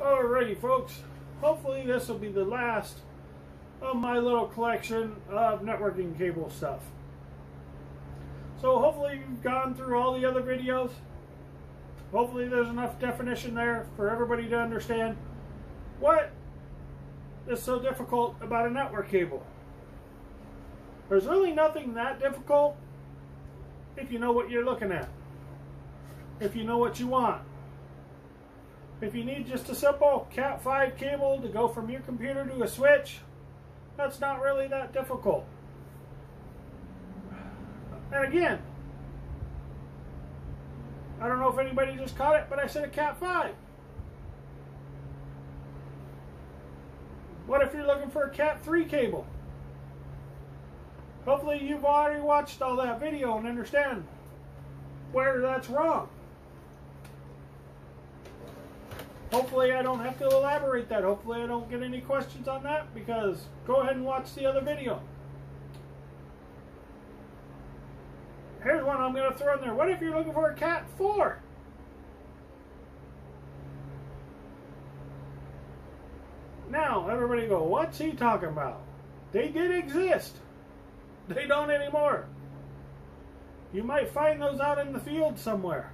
Alrighty folks, hopefully this will be the last of my little collection of networking cable stuff. So hopefully you've gone through all the other videos. Hopefully there's enough definition there for everybody to understand what is so difficult about a network cable. There's really nothing that difficult if you know what you're looking at. If you know what you want. If you need just a simple Cat5 cable to go from your computer to a switch, that's not really that difficult. And again, I don't know if anybody just caught it, but I said a Cat5. What if you're looking for a Cat3 cable? Hopefully you've already watched all that video and understand where that's wrong. Hopefully I don't have to elaborate that. Hopefully I don't get any questions on that because go ahead and watch the other video. Here's one I'm going to throw in there. What if you're looking for a Cat 4? Now, everybody go, what's he talking about? They did exist. They don't anymore. You might find those out in the field somewhere.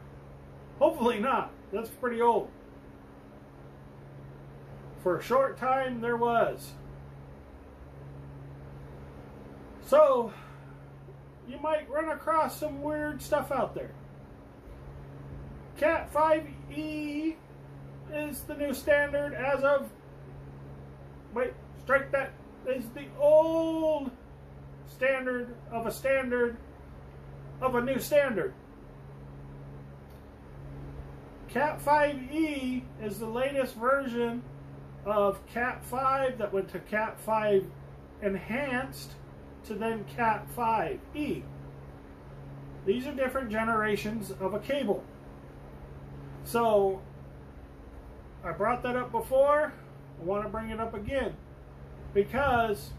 Hopefully not. That's pretty old. For a short time, there was. So, you might run across some weird stuff out there. Cat 5e is the new standard as of. Wait, strike that. Is the old standard of a standard of a new standard. Cat 5e is the latest version of Cat 5 that went to Cat 5 Enhanced to then Cat 5e. These are different generations of a cable. So, I brought that up before. I want to bring it up again. Because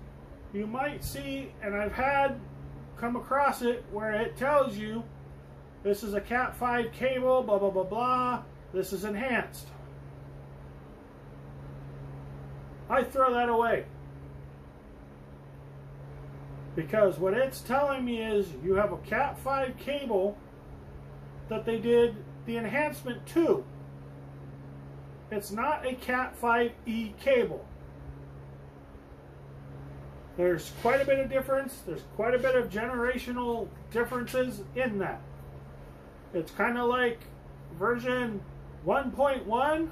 you might see, and I've had come across it, where it tells you this is a Cat 5 cable, blah, blah, blah, blah. This is enhanced. I throw that away. Because what it's telling me is you have a Cat 5 cable that they did the enhancement to. It's not a Cat 5e cable. There's quite a bit of difference. There's quite a bit of generational differences in that. It's kind of like version 1.1,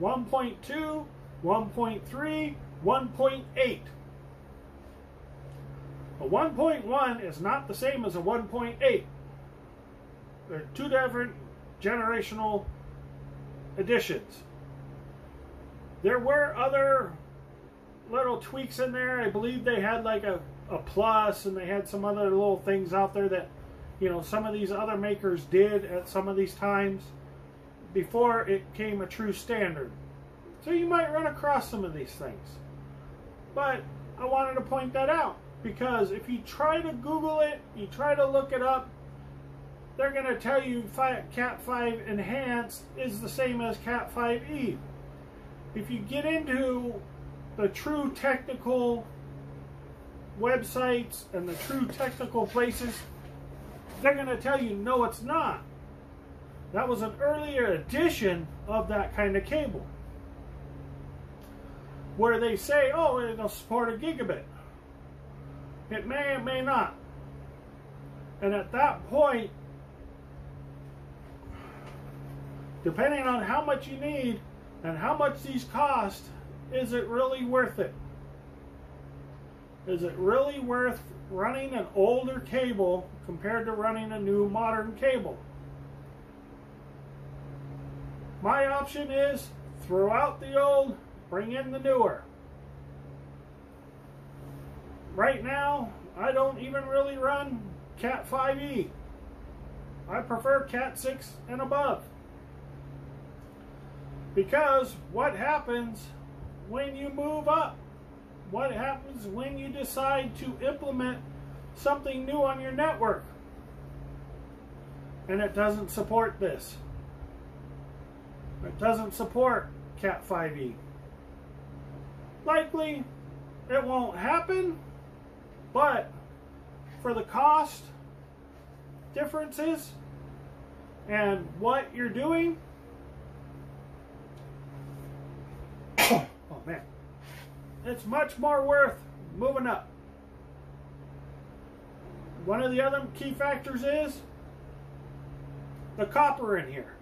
1.2, 1.3, 1.8. A 1.1 is not the same as a 1.8. They're two different generational editions. There were other little tweaks in there. I believe they had like a, a plus and they had some other little things out there that, you know, some of these other makers did at some of these times before it came a true standard. So you might run across some of these things. But I wanted to point that out because if you try to Google it, you try to look it up, they're going to tell you Cat 5 Enhanced is the same as Cat 5e. If you get into the true technical websites and the true technical places, they're going to tell you no, it's not. That was an earlier edition of that kind of cable where they say, oh, it'll support a gigabit. It may or may not. And at that point, depending on how much you need and how much these cost, is it really worth it? Is it really worth running an older cable compared to running a new modern cable? My option is throw out the old, Bring in the newer. Right now, I don't even really run Cat 5e. I prefer Cat 6 and above. Because what happens when you move up? What happens when you decide to implement something new on your network? And it doesn't support this. It doesn't support Cat 5e. Likely it won't happen, but for the cost differences and what you're doing, oh man, it's much more worth moving up. One of the other key factors is the copper in here.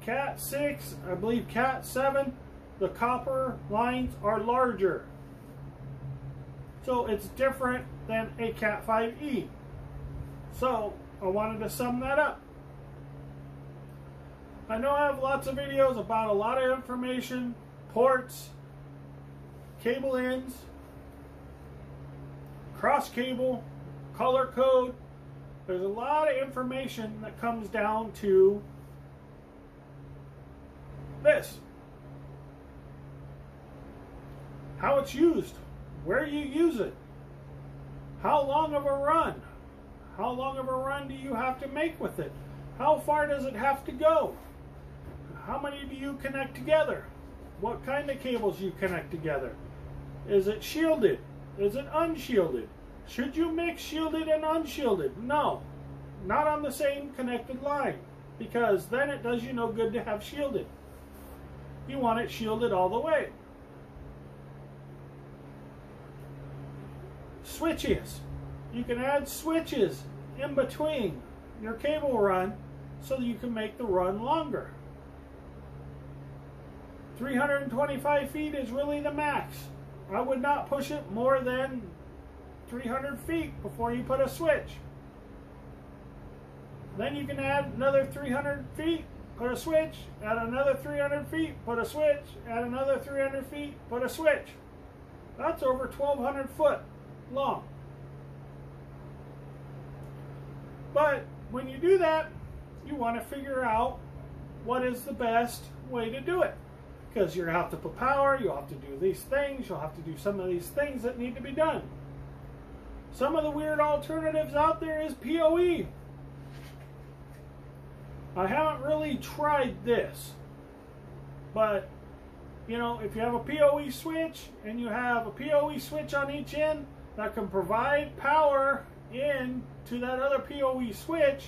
Cat 6, I believe Cat 7, the copper lines are larger. So it's different than a Cat 5e. So I wanted to sum that up. I know I have lots of videos about a lot of information, ports, cable ends, cross cable, color code. There's a lot of information that comes down to this. How it's used, where you use it, how long of a run, how long of a run do you have to make with it, how far does it have to go, how many do you connect together, what kind of cables you connect together, is it shielded, is it unshielded, should you mix shielded and unshielded? No, not on the same connected line because then it does you no good to have shielded. You want it shielded all the way. Switches. You can add switches in between your cable run so that you can make the run longer. 325 feet is really the max. I would not push it more than 300 feet before you put a switch. Then you can add another 300 feet, put a switch, add another 300 feet, put a switch, add another 300 feet, put a switch. That's over 1,200 foot long. But when you do that, you want to figure out what is the best way to do it. Because you have to put power, you'll have to do these things, you'll have to do some of these things that need to be done. Some of the weird alternatives out there is PoE. I haven't really tried this, but you know, if you have a PoE switch and you have a PoE switch on each end that can provide power in to that other PoE switch,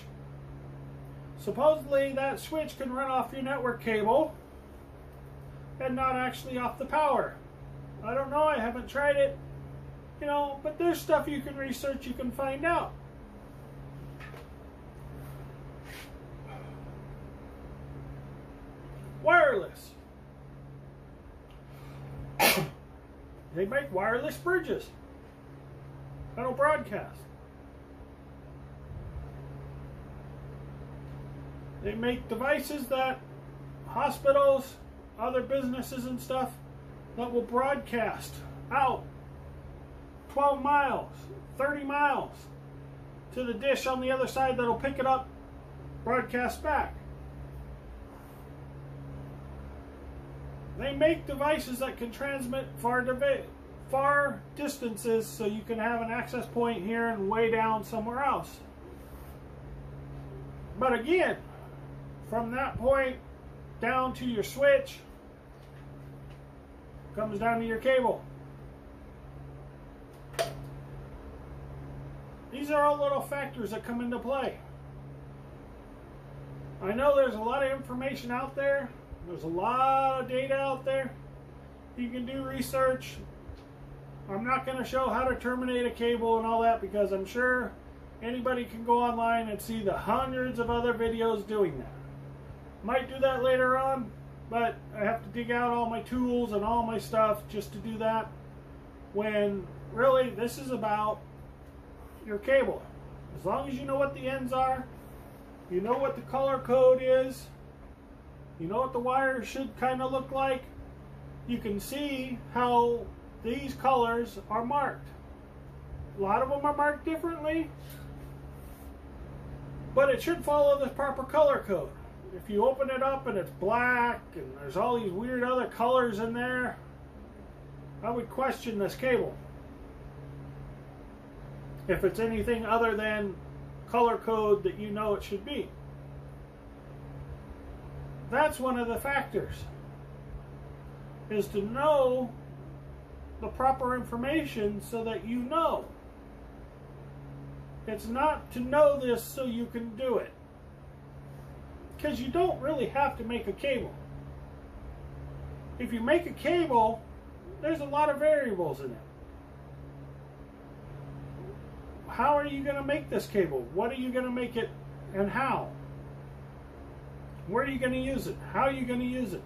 supposedly that switch can run off your network cable and not actually off the power. I don't know, I haven't tried it. You know, but there's stuff you can research, you can find out. Wireless. they make wireless bridges. That'll broadcast. They make devices that hospitals, other businesses and stuff that will broadcast out 12 miles, 30 miles to the dish on the other side that'll pick it up, broadcast back. They make devices that can transmit far, far distances so you can have an access point here and way down somewhere else. But again, from that point down to your switch, comes down to your cable. These are all little factors that come into play. I know there's a lot of information out there. There's a lot of data out there. You can do research. I'm not going to show how to terminate a cable and all that because I'm sure anybody can go online and see the hundreds of other videos doing that. Might do that later on, but I have to dig out all my tools and all my stuff just to do that when really this is about your cable. As long as you know what the ends are, you know what the color code is, you know what the wire should kind of look like, you can see how these colors are marked. A lot of them are marked differently, but it should follow the proper color code. If you open it up and it's black and there's all these weird other colors in there, I would question this cable if it's anything other than color code that you know it should be. That's one of the factors. is to know the proper information so that you know. It's not to know this so you can do it. Because you don't really have to make a cable. If you make a cable, there's a lot of variables in it. How are you going to make this cable? What are you going to make it and how? Where are you going to use it? How are you going to use it?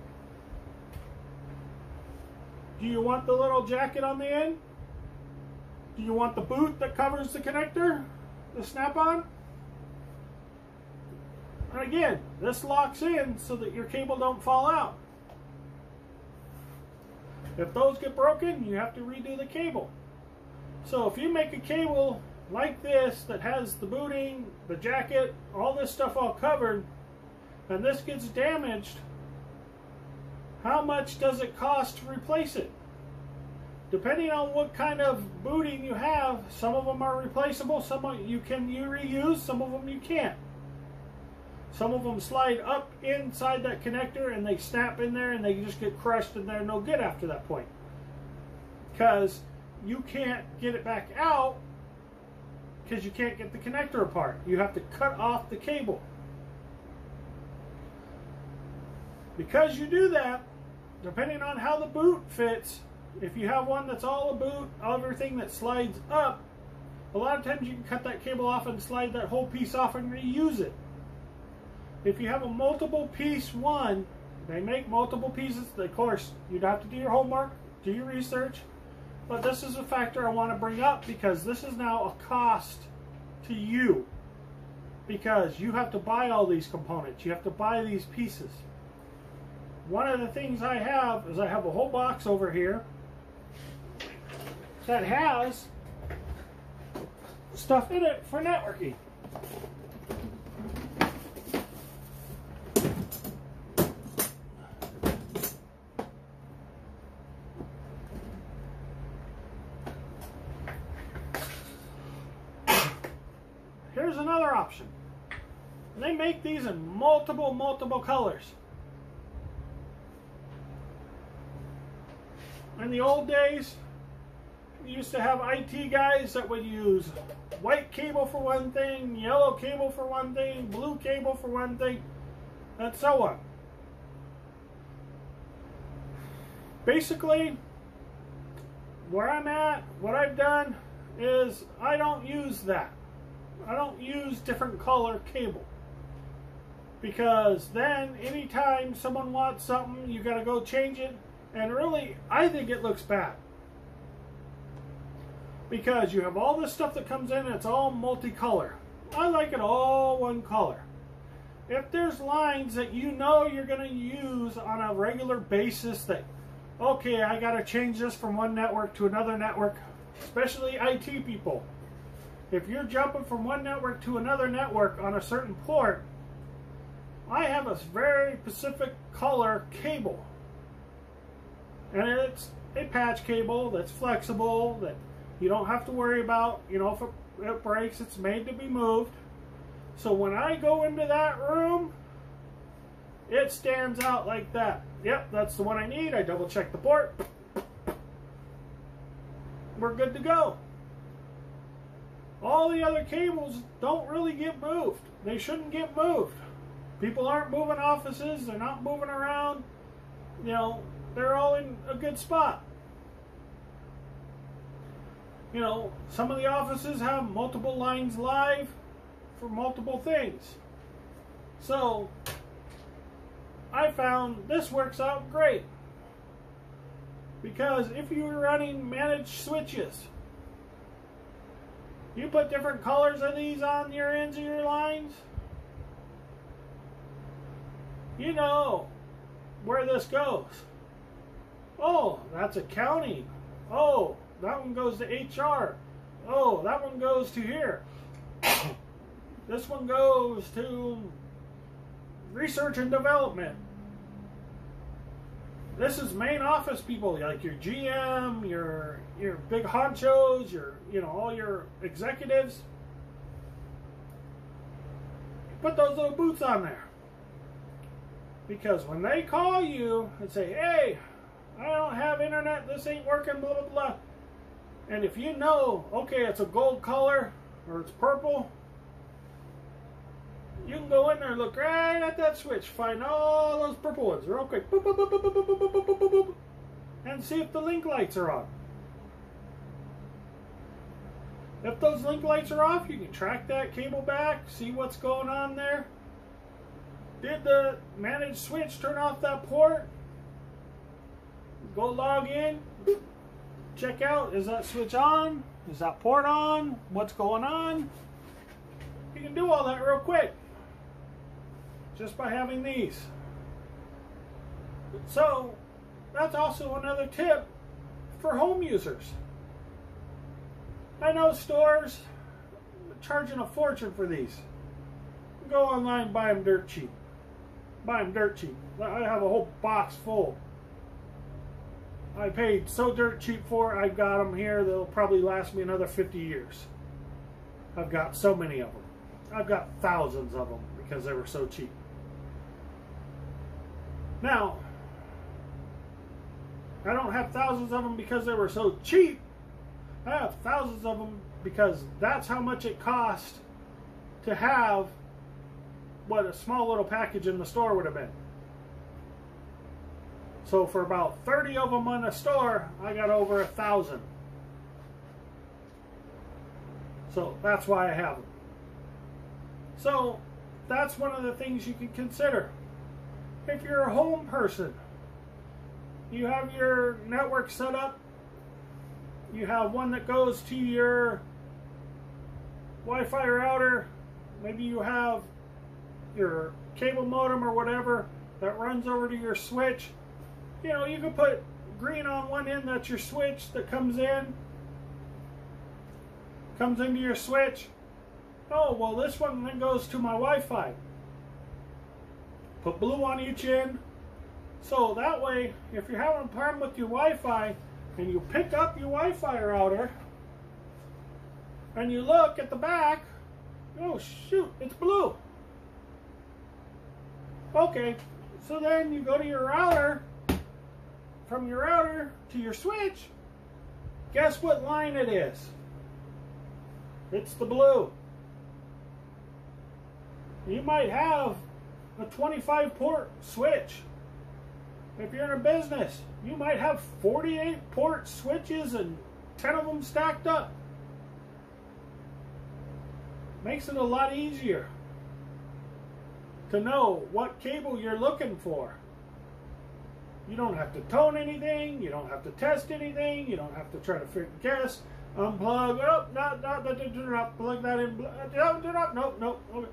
Do you want the little jacket on the end? Do you want the boot that covers the connector? The snap-on? And again, this locks in so that your cable don't fall out. If those get broken, you have to redo the cable. So if you make a cable like this that has the booting, the jacket, all this stuff all covered, and this gets damaged, how much does it cost to replace it? Depending on what kind of booting you have, some of them are replaceable, some of you can you reuse, some of them you can't. Some of them slide up inside that connector and they snap in there and they just get crushed and they're no good after that point. Because you can't get it back out because you can't get the connector apart. You have to cut off the cable. Because you do that, depending on how the boot fits, if you have one that's all a boot, everything that slides up, a lot of times you can cut that cable off and slide that whole piece off and reuse it. If you have a multiple piece one, they make multiple pieces. Of course, you'd have to do your homework, do your research, but this is a factor I want to bring up because this is now a cost to you because you have to buy all these components. You have to buy these pieces. One of the things I have is I have a whole box over here that has stuff in it for networking. Here's another option. They make these in multiple, multiple colors. In the old days, we used to have IT guys that would use white cable for one thing, yellow cable for one thing, blue cable for one thing, and so on. Basically, where I'm at, what I've done is I don't use that. I don't use different color cable. Because then anytime someone wants something, you got to go change it. And really, I think it looks bad. Because you have all this stuff that comes in, it's all multicolor. I like it all one color. If there's lines that you know you're going to use on a regular basis that, okay, I got to change this from one network to another network, especially IT people if you're jumping from one network to another network on a certain port, I have a very specific color cable. And it's a patch cable that's flexible, that you don't have to worry about, you know, if it, it breaks, it's made to be moved. So when I go into that room, it stands out like that. Yep, that's the one I need. I double check the port. We're good to go. All the other cables don't really get moved. They shouldn't get moved. People aren't moving offices. They're not moving around. You know, they're all in a good spot. You know, some of the offices have multiple lines live for multiple things. So, I found this works out great. Because if you were running managed switches, you put different colors of these on your ends of your lines. You know where this goes. Oh, that's accounting. Oh, that one goes to HR. Oh, that one goes to here. this one goes to research and development this is main office people like your GM, your your big honchos, your you know all your executives. Put those little boots on there because when they call you and say, "Hey, I don't have internet, this ain't working, blah, blah, blah. And if you know, okay, it's a gold color or it's purple, you can go in there and look right at that switch, find all those purple ones real quick, boop, boop, boop, and see if the link lights are on. If those link lights are off, you can track that cable back, see what's going on there. Did the managed switch turn off that port? Go log in, check out, is that switch on? Is that port on? What's going on? You can do all that real quick just by having these. So that's also another tip for home users. I know stores charging a fortune for these. Go online, buy them dirt cheap. Buy them dirt cheap. I have a whole box full. I paid so dirt cheap for I've got them here. They'll probably last me another 50 years. I've got so many of them. I've got thousands of them because they were so cheap. Now, I don't have thousands of them because they were so cheap. I have thousands of them because that's how much it cost to have what a small little package in the store would have been. So for about 30 of them in the store, I got over a thousand. So that's why I have them. So that's one of the things you can consider. If you're a home person, you have your network set up you have one that goes to your Wi-Fi router. Maybe you have your cable modem or whatever that runs over to your switch. You know, you can put green on one end, that's your switch that comes in, comes into your switch. Oh, well this one then goes to my Wi-Fi. Put blue on each end. So that way, if you're having a problem with your Wi-Fi, and you pick up your Wi-Fi router and you look at the back, oh shoot, it's blue. Okay, so then you go to your router, from your router to your switch, guess what line it is? It's the blue. You might have a 25 port switch if you're in a business, you might have 48 port switches and 10 of them stacked up. Makes it a lot easier to know what cable you're looking for. You don't have to tone anything, you don't have to test anything, you don't have to try to guess, unplug, oh, not, not, not, do not plug that in, no, do not, no, no, okay.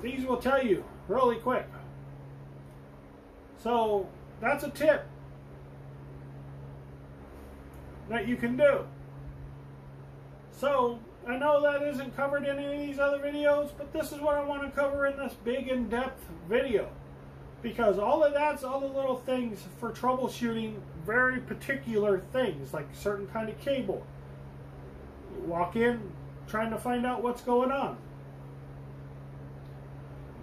These will tell you really quick. So that's a tip that you can do. So I know that isn't covered in any of these other videos, but this is what I want to cover in this big in-depth video. Because all of that's all the little things for troubleshooting very particular things, like certain kind of cable. You walk in trying to find out what's going on.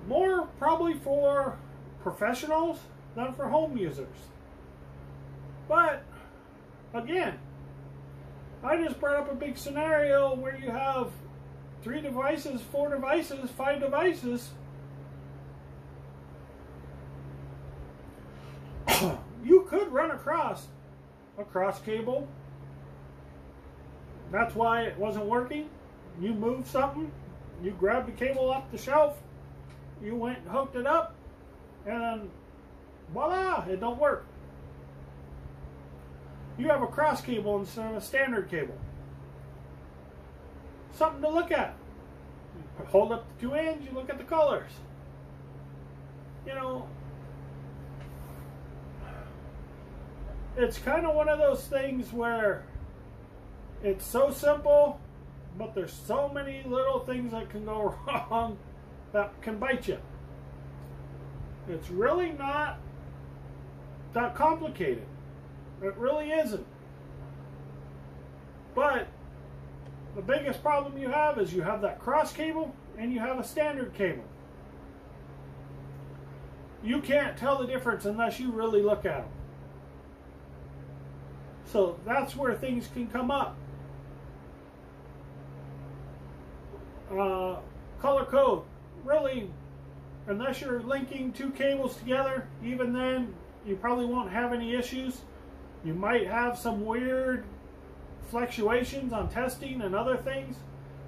More probably for professionals not for home users. But, again, I just brought up a big scenario where you have three devices, four devices, five devices. You could run across a cross cable. That's why it wasn't working. You moved something, you grabbed the cable off the shelf, you went and hooked it up, and voila, it don't work. You have a cross cable instead of a standard cable. Something to look at. You hold up the two ends, you look at the colors. You know, it's kind of one of those things where it's so simple, but there's so many little things that can go wrong that can bite you. It's really not that complicated. It really isn't. But the biggest problem you have is you have that cross cable and you have a standard cable. you can't tell the difference unless you really look at them. So that's where things can come up. Uh, color code, really, unless you're linking two cables together, even then, you probably won't have any issues. You might have some weird fluctuations on testing and other things,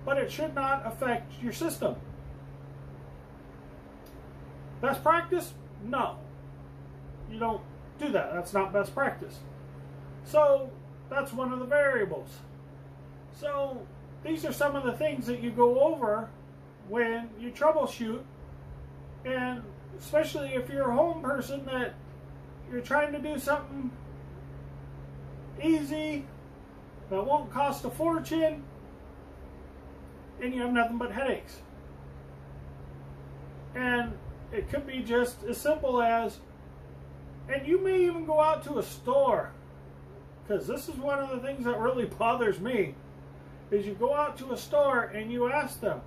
but it should not affect your system. Best practice? No. You don't do that. That's not best practice. So that's one of the variables. So these are some of the things that you go over when you troubleshoot and especially if you're a home person that you're trying to do something easy that won't cost a fortune and you have nothing but headaches. And it could be just as simple as, and you may even go out to a store, because this is one of the things that really bothers me, is you go out to a store and you ask them,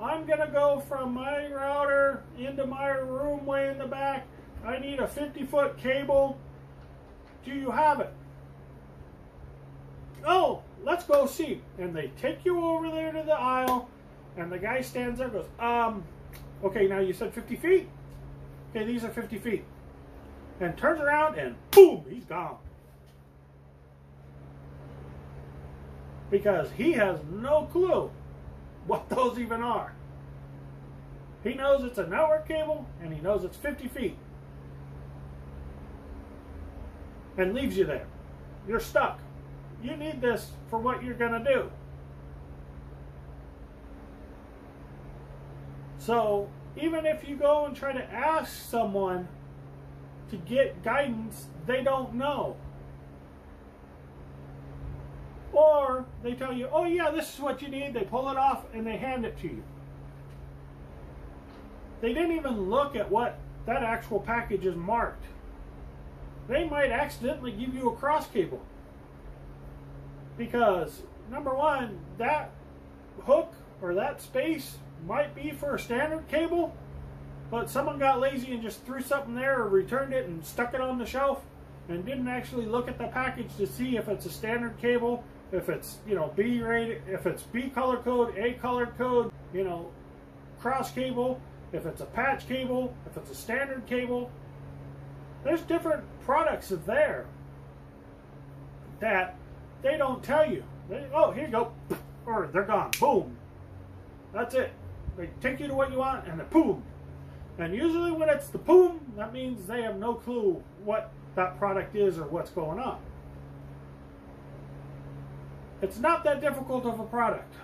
I'm going to go from my router into my room way in the back. I need a 50 foot cable. Do you have it? Oh, let's go see. And they take you over there to the aisle, and the guy stands there goes, um, okay, now you said 50 feet? Okay, these are 50 feet. And turns around and boom, he's gone. Because he has no clue what those even are. He knows it's a network cable and he knows it's 50 feet. And leaves you there. You're stuck. You need this for what you're going to do. So even if you go and try to ask someone to get guidance, they don't know. Or they tell you, oh yeah, this is what you need. They pull it off and they hand it to you. They didn't even look at what that actual package is marked. They might accidentally give you a cross cable. Because, number one, that hook or that space might be for a standard cable, but someone got lazy and just threw something there or returned it and stuck it on the shelf and didn't actually look at the package to see if it's a standard cable, if it's, you know, B rated, if it's B color code, A color code, you know, cross cable, if it's a patch cable, if it's a standard cable. There's different products there that they don't tell you. They, oh, here you go. Or they're gone. Boom. That's it. They take you to what you want and the boom. And usually when it's the boom, that means they have no clue what that product is or what's going on. It's not that difficult of a product.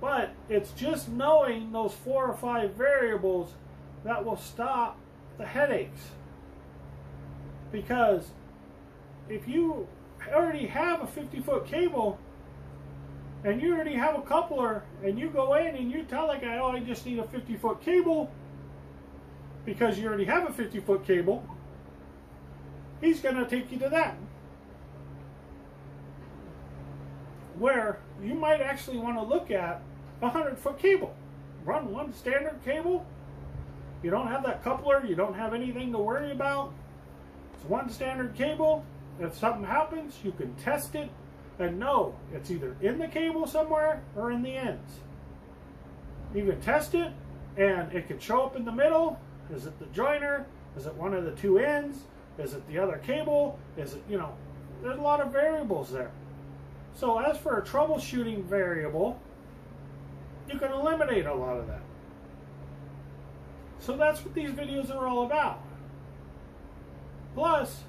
But it's just knowing those four or five variables that will stop the headaches. Because if you already have a 50 foot cable and you already have a coupler and you go in and you tell the guy, oh, I just need a 50 foot cable because you already have a 50 foot cable, he's going to take you to that. Where you might actually want to look at a 100 foot cable. Run one standard cable. You don't have that coupler, you don't have anything to worry about. It's one standard cable. If something happens, you can test it and know it's either in the cable somewhere or in the ends. You can test it and it can show up in the middle. Is it the joiner? Is it one of the two ends? Is it the other cable? Is it, you know, there's a lot of variables there. So as for a troubleshooting variable, you can eliminate a lot of that. So that's what these videos are all about. Plus,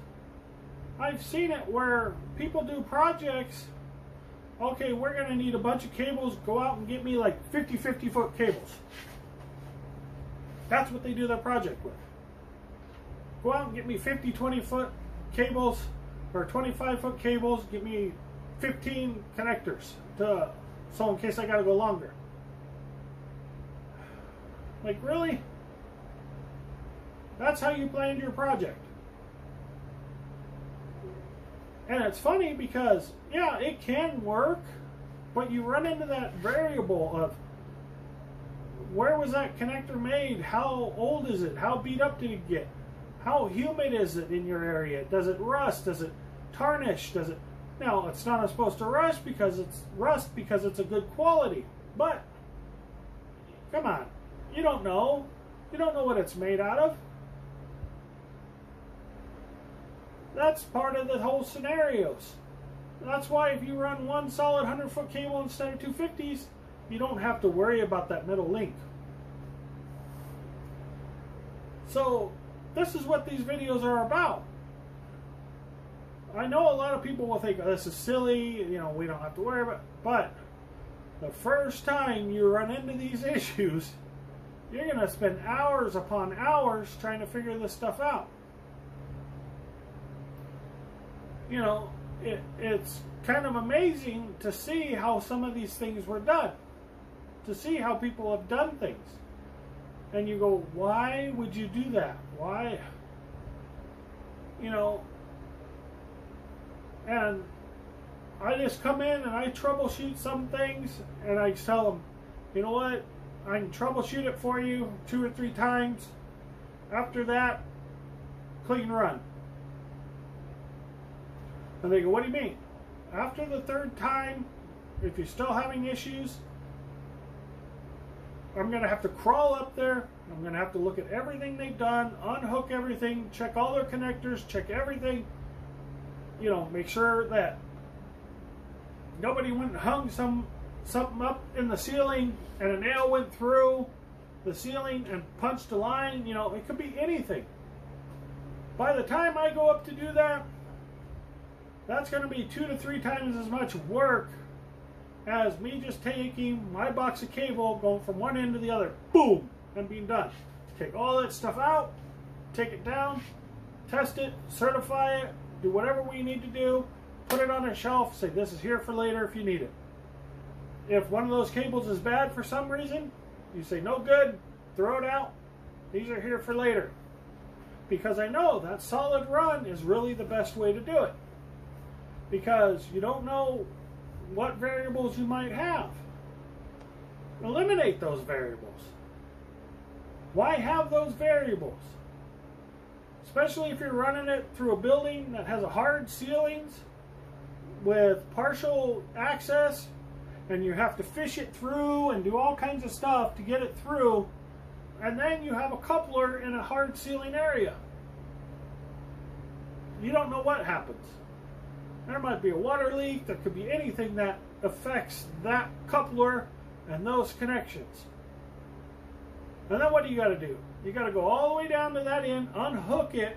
I've seen it where people do projects. Okay, we're going to need a bunch of cables. Go out and get me like 50, 50 foot cables. That's what they do their project with. Go out and get me 50, 20 foot cables or 25 foot cables. Get me 15 connectors to, so in case I got to go longer. Like, really? That's how you planned your project. And it's funny because, yeah, it can work, but you run into that variable of where was that connector made? How old is it? How beat up did it get? How humid is it in your area? Does it rust? Does it tarnish? Does it now it's not supposed to rust because it's rust because it's a good quality. But come on. You don't know. You don't know what it's made out of. That's part of the whole scenarios. That's why if you run one solid 100 foot cable instead of 250s, you don't have to worry about that middle link. So this is what these videos are about. I know a lot of people will think oh, this is silly, you know, we don't have to worry about it. but the first time you run into these issues, you're going to spend hours upon hours trying to figure this stuff out. You know, it, it's kind of amazing to see how some of these things were done, to see how people have done things. And you go, why would you do that? Why? You know, and I just come in and I troubleshoot some things and I tell them, you know what, I can troubleshoot it for you two or three times. After that, clean run. And they go, what do you mean? After the third time, if you're still having issues, I'm going to have to crawl up there. I'm going to have to look at everything they've done, unhook everything, check all their connectors, check everything. You know, make sure that nobody went and hung some something up in the ceiling and a nail went through the ceiling and punched a line. You know, it could be anything. By the time I go up to do that, that's going to be two to three times as much work as me just taking my box of cable, going from one end to the other, boom, and being done. Take all that stuff out, take it down, test it, certify it, do whatever we need to do, put it on a shelf, say this is here for later if you need it. If one of those cables is bad for some reason, you say no good, throw it out. These are here for later. Because I know that solid run is really the best way to do it because you don't know what variables you might have. Eliminate those variables. Why have those variables? Especially if you're running it through a building that has a hard ceilings with partial access and you have to fish it through and do all kinds of stuff to get it through and then you have a coupler in a hard ceiling area. You don't know what happens. There might be a water leak. There could be anything that affects that coupler and those connections. And then what do you got to do? You got to go all the way down to that end, unhook it,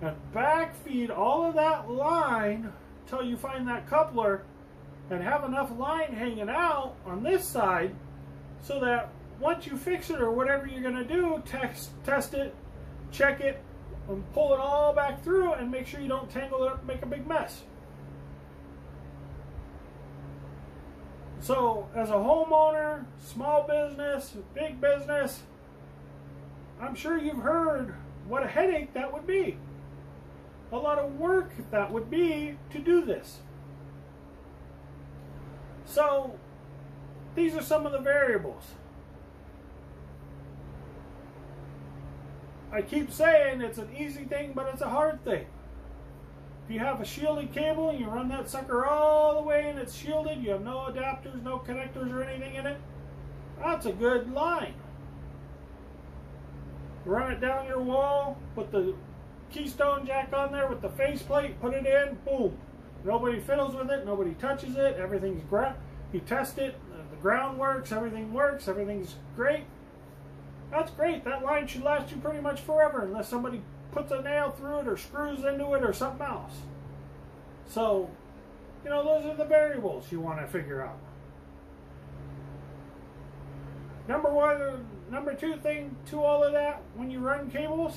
and backfeed all of that line until you find that coupler and have enough line hanging out on this side so that once you fix it or whatever you're going to do, test, test it, check it, and pull it all back through and make sure you don't tangle it up and make a big mess. So, as a homeowner, small business, big business, I'm sure you've heard what a headache that would be. A lot of work that would be to do this. So, these are some of the variables. I keep saying it's an easy thing, but it's a hard thing. If you have a shielded cable and you run that sucker all the way and it's shielded, you have no adapters, no connectors or anything in it, that's a good line. Run it down your wall, put the keystone jack on there with the faceplate, put it in, boom. Nobody fiddles with it, nobody touches it, everything's great. You test it, the ground works, everything works, everything's great. That's great. That line should last you pretty much forever unless somebody puts a nail through it or screws into it or something else. So, you know, those are the variables you want to figure out. Number one, number two thing to all of that when you run cables,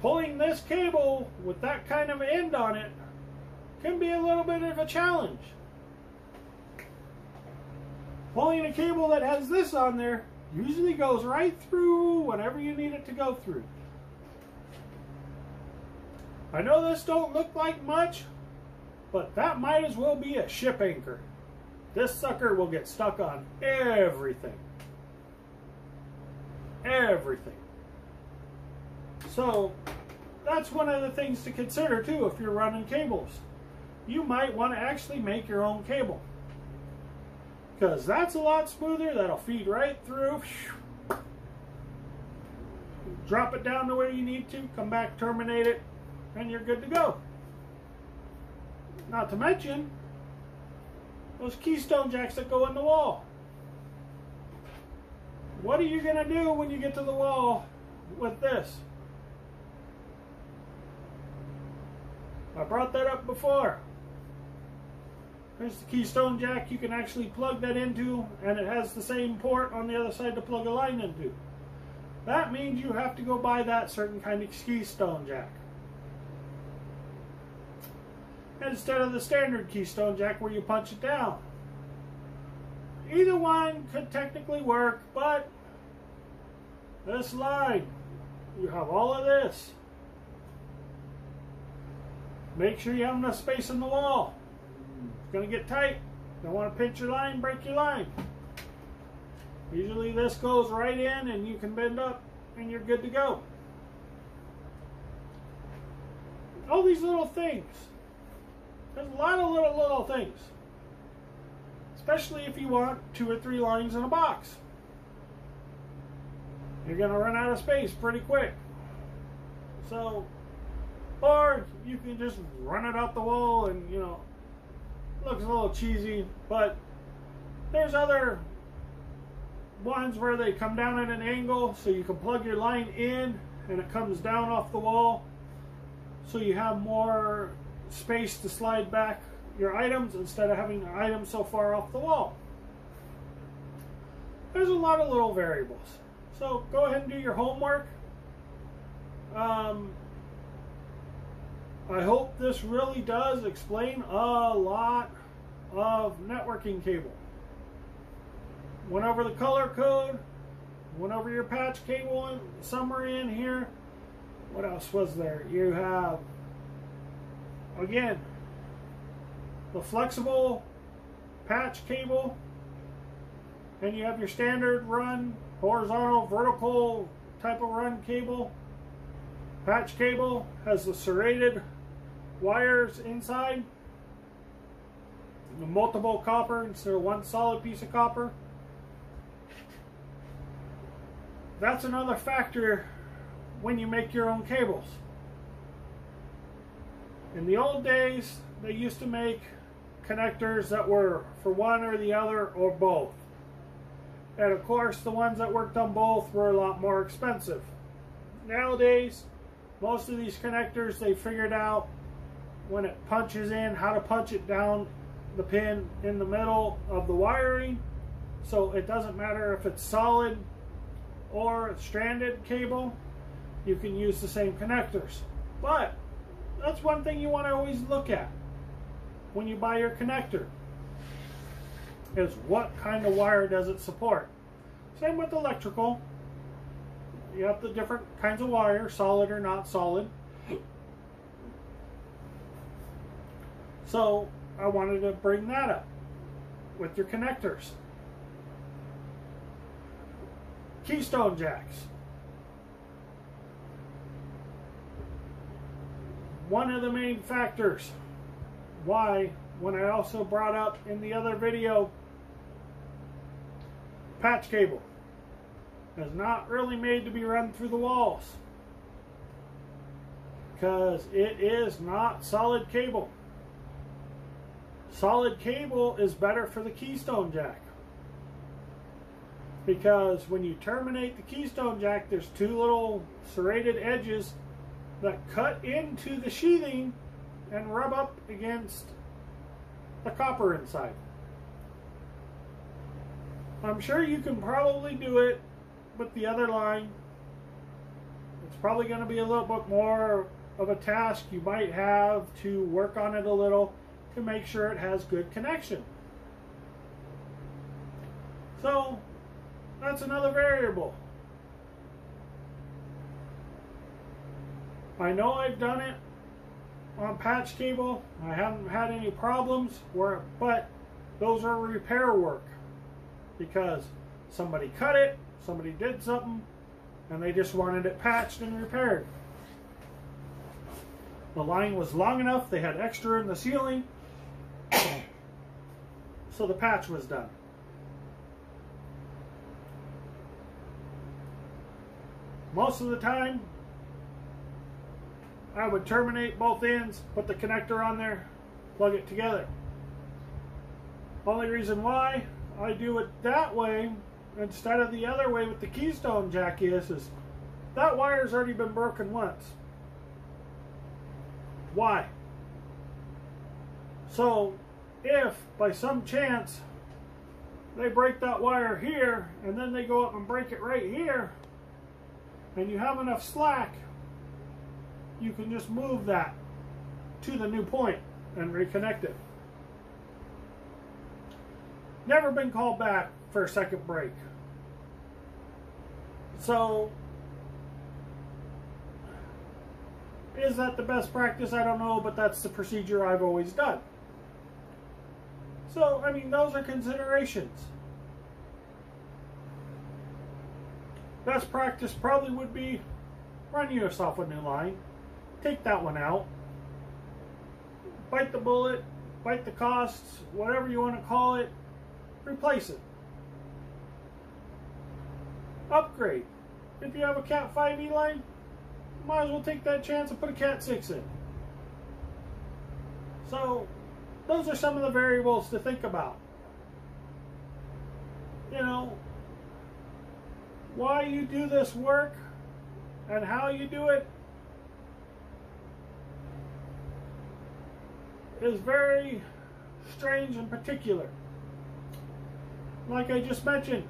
pulling this cable with that kind of end on it can be a little bit of a challenge. Pulling a cable that has this on there Usually goes right through whatever you need it to go through. I know this don't look like much, but that might as well be a ship anchor. This sucker will get stuck on everything. Everything. So that's one of the things to consider too if you're running cables. You might want to actually make your own cable. Because that's a lot smoother. That'll feed right through. Drop it down to where you need to. Come back, terminate it, and you're good to go. Not to mention those keystone jacks that go in the wall. What are you going to do when you get to the wall with this? I brought that up before. There's the keystone jack you can actually plug that into and it has the same port on the other side to plug a line into. That means you have to go buy that certain kind of keystone jack. Instead of the standard keystone jack where you punch it down. Either one could technically work, but this line, you have all of this. Make sure you have enough space in the wall. It's going to get tight. Don't want to pinch your line, break your line. Usually this goes right in and you can bend up and you're good to go. All these little things. There's a lot of little, little things. Especially if you want two or three lines in a box. You're going to run out of space pretty quick. So, or you can just run it out the wall and, you know, looks a little cheesy, but there's other ones where they come down at an angle so you can plug your line in and it comes down off the wall so you have more space to slide back your items instead of having the items so far off the wall. There's a lot of little variables. So go ahead and do your homework. Um, I hope this really does explain a lot of networking cable. Went over the color code, went over your patch cable summary in here. What else was there? You have, again, the flexible patch cable, and you have your standard run, horizontal, vertical type of run cable. Patch cable has the serrated wires inside, multiple copper instead of one solid piece of copper. That's another factor when you make your own cables. In the old days, they used to make connectors that were for one or the other or both. And of course, the ones that worked on both were a lot more expensive. Nowadays, most of these connectors, they figured out when it punches in, how to punch it down the pin in the middle of the wiring. So it doesn't matter if it's solid or stranded cable, you can use the same connectors. But that's one thing you want to always look at when you buy your connector is what kind of wire does it support. Same with electrical. You have the different kinds of wire, solid or not solid. So I wanted to bring that up with your connectors. Keystone jacks. One of the main factors why, when I also brought up in the other video, patch cable is not really made to be run through the walls because it is not solid cable. Solid cable is better for the keystone jack. Because when you terminate the keystone jack, there's two little serrated edges that cut into the sheathing and rub up against the copper inside. I'm sure you can probably do it with the other line. It's probably going to be a little bit more of a task you might have to work on it a little to make sure it has good connection. So that's another variable. I know I've done it on patch cable. I haven't had any problems where, but those are repair work because somebody cut it, somebody did something, and they just wanted it patched and repaired. The line was long enough, they had extra in the ceiling, so the patch was done. Most of the time, I would terminate both ends, put the connector on there, plug it together. Only reason why I do it that way instead of the other way with the keystone jack is, is that wire's already been broken once. Why? So if by some chance they break that wire here and then they go up and break it right here and you have enough slack you can just move that to the new point and reconnect it. Never been called back for a second break. So, is that the best practice? I don't know, but that's the procedure I've always done. So, I mean, those are considerations. Best practice probably would be run yourself a new line take that one out. Bite the bullet, bite the costs, whatever you want to call it, replace it. Upgrade. If you have a Cat 5e line, might as well take that chance and put a Cat 6 in. So, those are some of the variables to think about. You know, why you do this work and how you do it is very strange and particular. Like I just mentioned,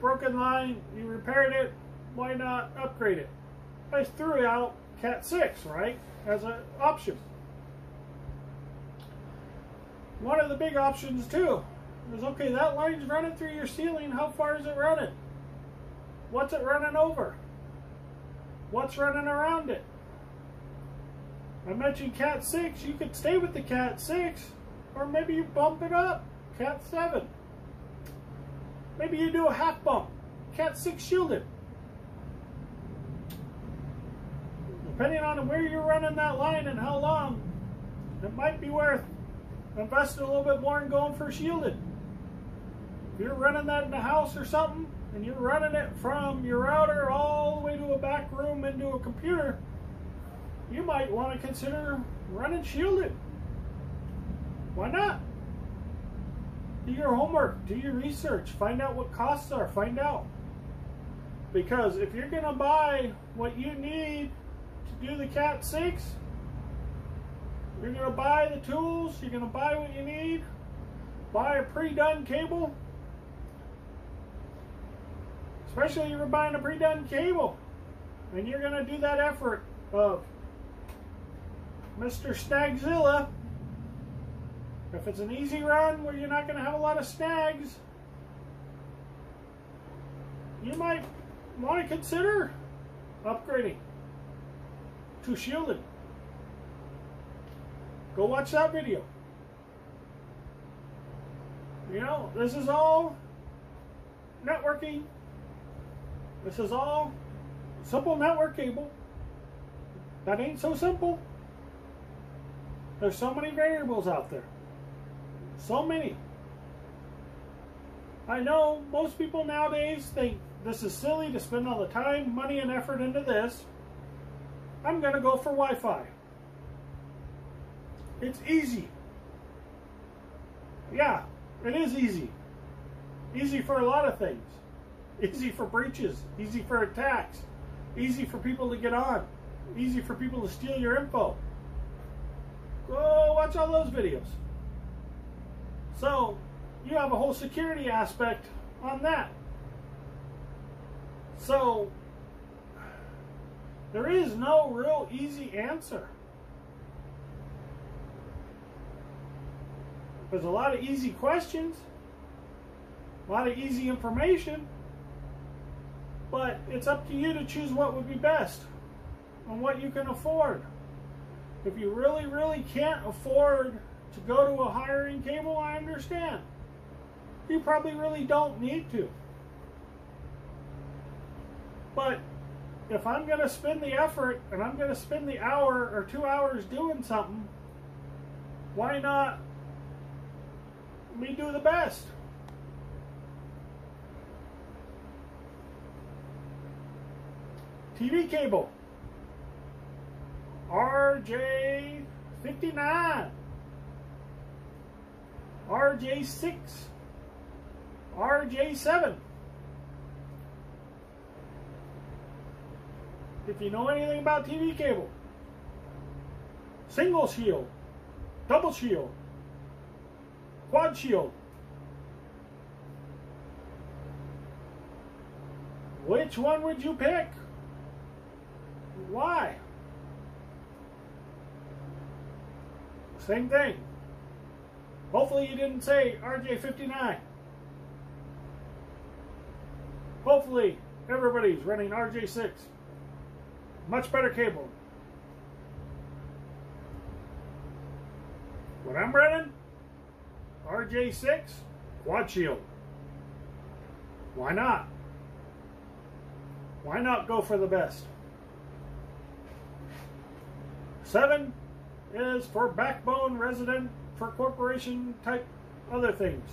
broken line, you repaired it, why not upgrade it? I threw out Cat 6, right, as an option. One of the big options too is, okay, that line's running through your ceiling, how far is it running? What's it running over? What's running around it? I mentioned Cat 6. You could stay with the Cat 6. Or maybe you bump it up. Cat 7. Maybe you do a half bump. Cat 6 shielded. Depending on where you're running that line and how long, it might be worth investing a little bit more in going for shielded. If you're running that in the house or something, and you're running it from your router all the way to a back room into a computer, you might want to consider running shielded. Why not? Do your homework, do your research, find out what costs are, find out. Because if you're going to buy what you need to do the Cat 6, you're going to buy the tools, you're going to buy what you need, buy a pre-done cable, especially if you're buying a pre-done cable, and you're going to do that effort of Mr. Snagzilla. If it's an easy run where you're not going to have a lot of snags, you might want to consider upgrading to shielded. Go watch that video. You know, this is all networking. This is all simple network cable. That ain't so simple. There's so many variables out there. So many. I know most people nowadays think this is silly to spend all the time, money, and effort into this. I'm going to go for Wi-Fi. It's easy. Yeah, it is easy. Easy for a lot of things. Easy for breaches. Easy for attacks. Easy for people to get on. Easy for people to steal your info. Go watch all those videos. So, you have a whole security aspect on that. So, there is no real easy answer. There's a lot of easy questions, a lot of easy information, but it's up to you to choose what would be best and what you can afford if you really, really can't afford to go to a hiring cable, I understand. You probably really don't need to. But if I'm going to spend the effort and I'm going to spend the hour or two hours doing something, why not me do the best? TV cable. RJ59. RJ6. RJ7. If you know anything about TV cable, single shield, double shield, quad shield. Which one would you pick? Why? Same thing. Hopefully you didn't say RJ59. Hopefully everybody's running RJ6. Much better cable. What I'm running? RJ6 quad shield. Why not? Why not go for the best? Seven is for backbone resident for corporation type other things.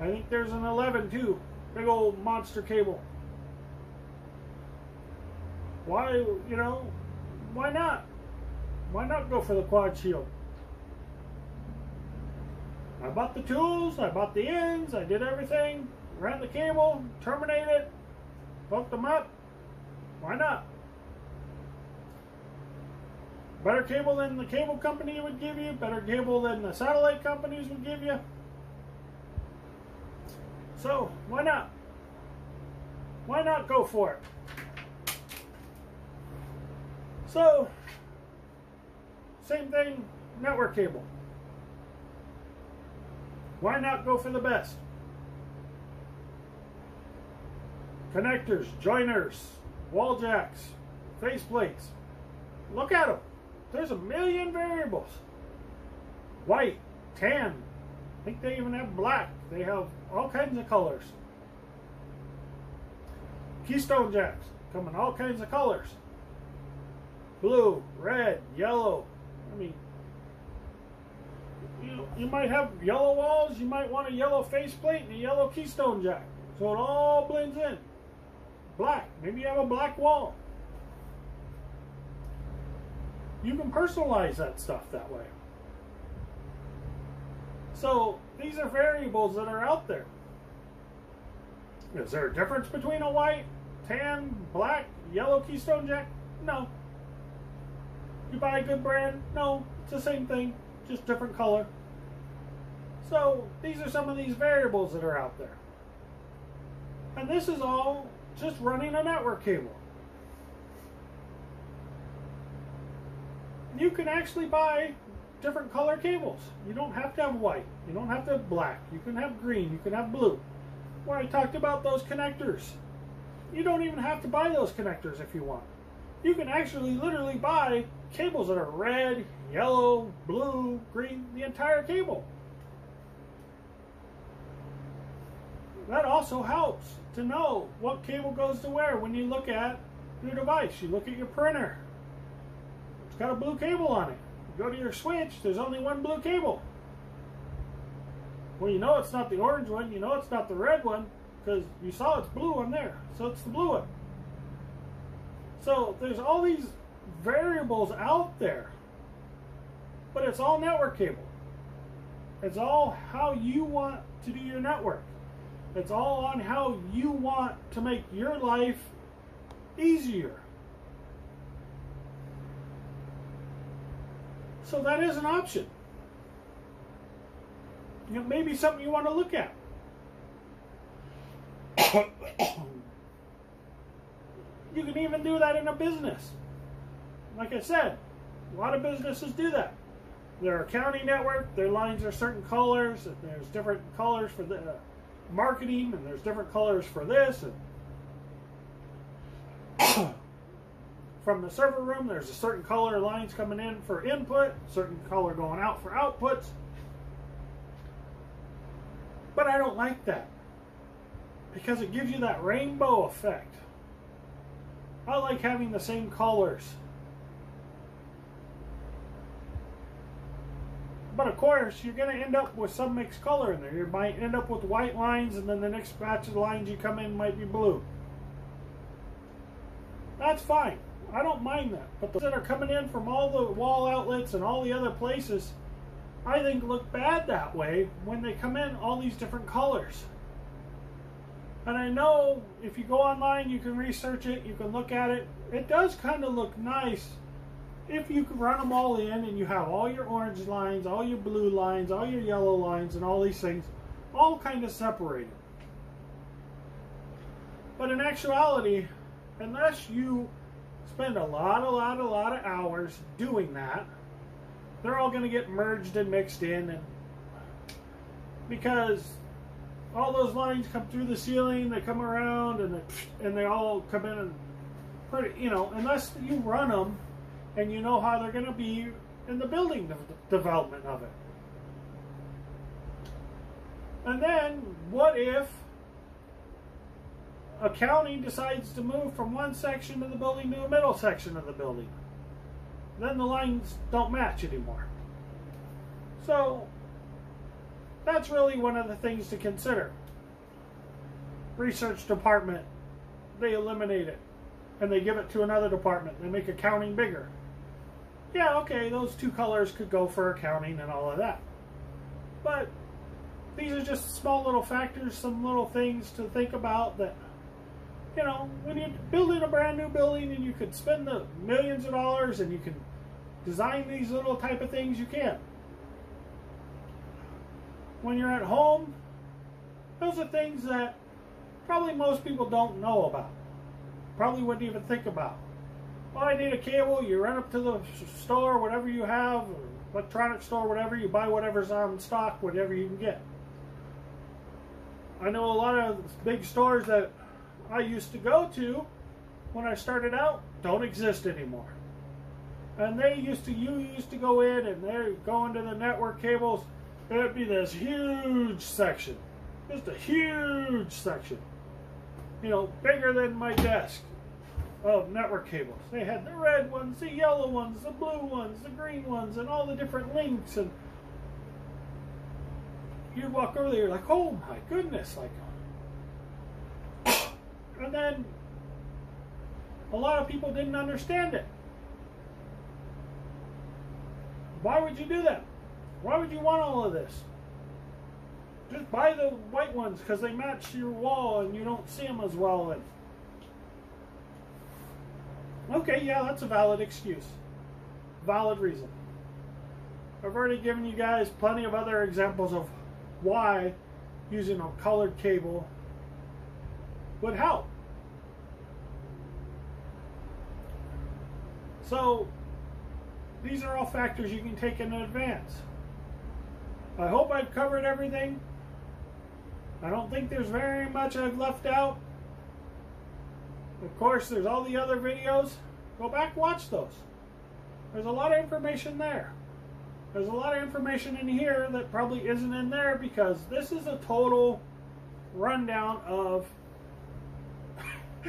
I think there's an 11 too. Big old monster cable. Why, you know, why not? Why not go for the quad shield? I bought the tools, I bought the ends, I did everything, ran the cable, terminated, hooked them up. Why not? Better cable than the cable company would give you, better cable than the satellite companies would give you. So, why not? Why not go for it? So, same thing, network cable. Why not go for the best? Connectors, joiners, wall jacks, face plates. Look at them. There's a million variables. White, tan. I think they even have black. They have all kinds of colors. Keystone jacks come in all kinds of colors blue, red, yellow. I mean, you, you might have yellow walls, you might want a yellow faceplate and a yellow keystone jack. So it all blends in. Black, maybe you have a black wall. You can personalize that stuff that way. So these are variables that are out there. Is there a difference between a white, tan, black, yellow keystone jack? No. You buy a good brand? No, it's the same thing, just different color. So these are some of these variables that are out there. And this is all just running a network cable. You can actually buy different color cables. You don't have to have white. You don't have to have black. You can have green. You can have blue. Where I talked about those connectors. You don't even have to buy those connectors if you want you can actually literally buy cables that are red, yellow, blue, green, the entire cable. That also helps to know what cable goes to where when you look at your device. You look at your printer. It's got a blue cable on it. You go to your switch, there's only one blue cable. Well, you know it's not the orange one, you know it's not the red one, because you saw it's blue on there. So it's the blue one. So there's all these variables out there, but it's all network cable. It's all how you want to do your network. It's all on how you want to make your life easier. So that is an option. You know, maybe something you want to look at. You can even do that in a business. Like I said, a lot of businesses do that. They're a network, their lines are certain colors, and there's different colors for the uh, marketing, and there's different colors for this. And from the server room. There's a certain color lines coming in for input, certain color going out for outputs. But I don't like that because it gives you that rainbow effect. I like having the same colors. But of course, you're going to end up with some mixed color in there. You might end up with white lines, and then the next batch of lines you come in might be blue. That's fine. I don't mind that. But the that are coming in from all the wall outlets and all the other places, I think look bad that way when they come in all these different colors. And I know if you go online, you can research it, you can look at it. It does kind of look nice if you can run them all in and you have all your orange lines, all your blue lines, all your yellow lines, and all these things all kind of separated. But in actuality, unless you spend a lot, a lot, a lot of hours doing that, they're all going to get merged and mixed in, and because all those lines come through the ceiling, they come around, and they, and they all come in and pretty, you know, unless you run them and you know how they're going to be in the building development of it. And then, what if a county decides to move from one section of the building to a middle section of the building? Then the lines don't match anymore. So, that's really one of the things to consider. Research department, they eliminate it and they give it to another department. They make accounting bigger yeah, okay, those two colors could go for accounting and all of that. But these are just small little factors, some little things to think about that, you know, when you're building a brand new building and you could spend the millions of dollars and you can design these little type of things, you can. When you're at home, those are things that probably most people don't know about. Probably wouldn't even think about well, I need a cable. You run up to the store, whatever you have, electronic store, whatever. You buy whatever's on stock, whatever you can get. I know a lot of big stores that I used to go to when I started out don't exist anymore. And they used to, you used to go in and they're going to the network cables. It'd be this huge section, just a huge section, you know, bigger than my desk of network cables. They had the red ones, the yellow ones, the blue ones, the green ones, and all the different links. And you'd walk over there, you're like, oh my goodness, like. And then a lot of people didn't understand it. Why would you do that? Why would you want all of this? Just buy the white ones because they match your wall and you don't see them as well. And Okay, yeah, that's a valid excuse. Valid reason. I've already given you guys plenty of other examples of why using a colored cable would help. So, these are all factors you can take in advance. I hope I've covered everything. I don't think there's very much I've left out. Of course, there's all the other videos. Go back, watch those. There's a lot of information there. There's a lot of information in here that probably isn't in there because this is a total rundown of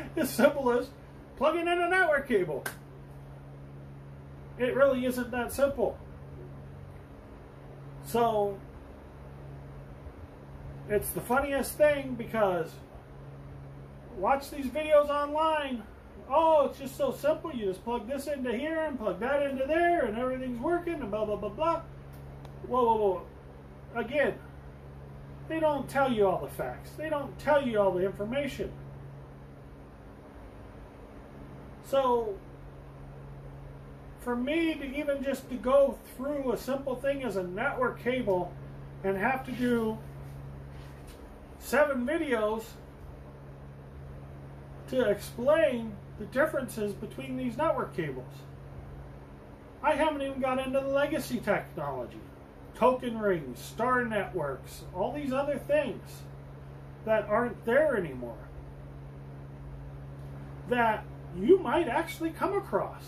as simple as plugging in a network cable. It really isn't that simple. So, it's the funniest thing because watch these videos online. Oh, it's just so simple. You just plug this into here and plug that into there and everything's working and blah, blah, blah, blah. Whoa, whoa, whoa. Again, they don't tell you all the facts. They don't tell you all the information. So, for me to even just to go through a simple thing as a network cable and have to do seven videos to explain the differences between these network cables. I haven't even got into the legacy technology, token rings, star networks, all these other things that aren't there anymore. That you might actually come across.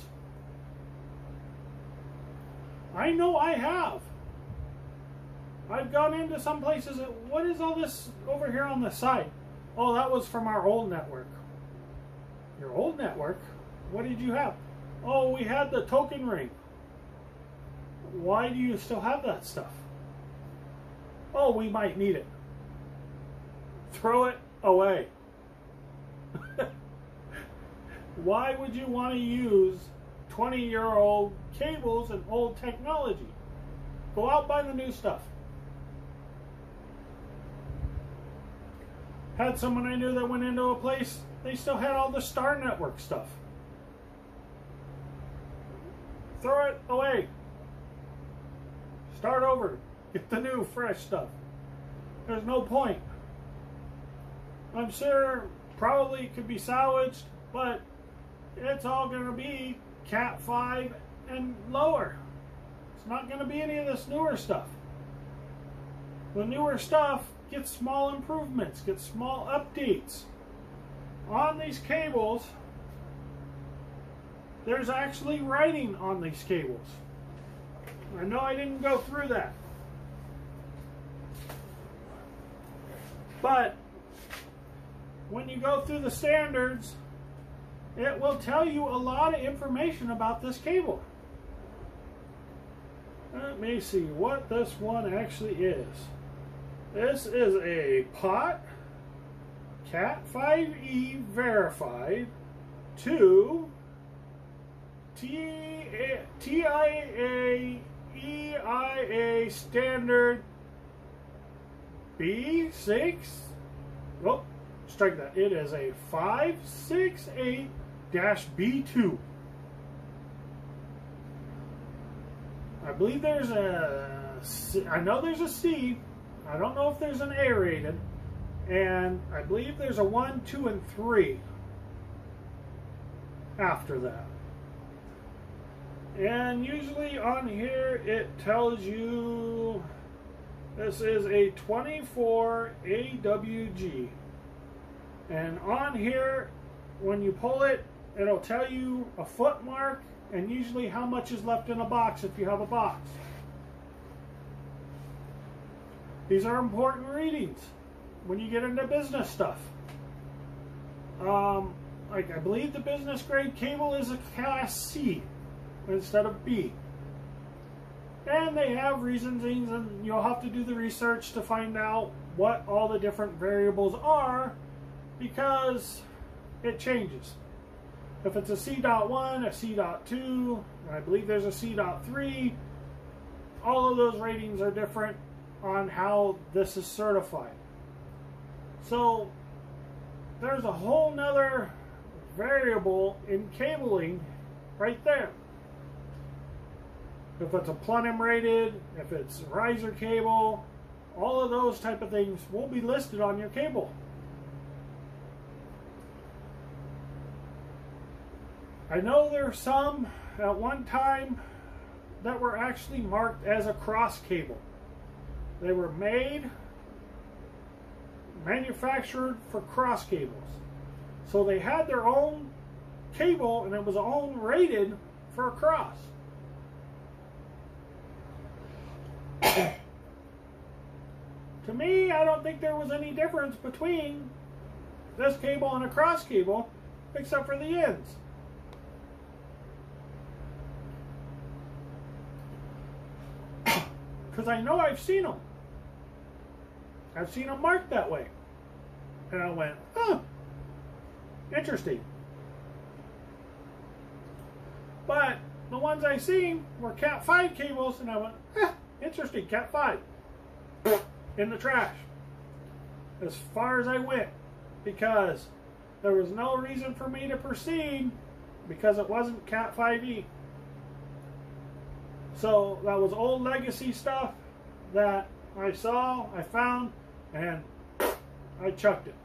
I know I have. I've gone into some places. That, what is all this over here on the side? Oh, that was from our old network. Your old network? What did you have? Oh, we had the token ring. Why do you still have that stuff? Oh, we might need it. Throw it away. Why would you want to use 20 year old cables and old technology? Go out buy the new stuff. Had someone I knew that went into a place, they still had all the Star Network stuff. Throw it away. Start over. Get the new, fresh stuff. There's no point. I'm sure probably could be salvaged, but it's all going to be Cat 5 and lower. It's not going to be any of this newer stuff. The newer stuff gets small improvements, gets small updates. On these cables, there's actually writing on these cables. I know I didn't go through that. But when you go through the standards, it will tell you a lot of information about this cable. Let me see what this one actually is. This is a POT Cat 5e verified to TIA standard B6. Oh, strike that. It is a 568 B2. I believe there's a. I know there's a C. I don't know if there's an A rated. And I believe there's a 1, 2, and 3 after that. And usually on here it tells you this is a 24 AWG. And on here, when you pull it, it'll tell you a foot mark and usually how much is left in a box if you have a box. These are important readings when you get into business stuff. Um, like I believe the business grade cable is a class C instead of B. And they have reasons, and you'll have to do the research to find out what all the different variables are because it changes. If it's a C.1, a C.2, I believe there's a C.3, all of those ratings are different on how this is certified. So there's a whole nother variable in cabling right there. If it's a Plenum rated, if it's riser cable, all of those type of things will be listed on your cable. I know there's some at one time that were actually marked as a cross cable. They were made manufactured for cross cables. So they had their own cable and it was own rated for a cross. to me, I don't think there was any difference between this cable and a cross cable except for the ends. Because I know I've seen them. I've seen them marked that way. And I went, huh, interesting. But the ones I seen were Cat 5 cables, and I went, eh, interesting, Cat 5. In the trash. As far as I went. Because there was no reason for me to proceed because it wasn't Cat 5e. So that was old legacy stuff that I saw, I found, and I chucked it.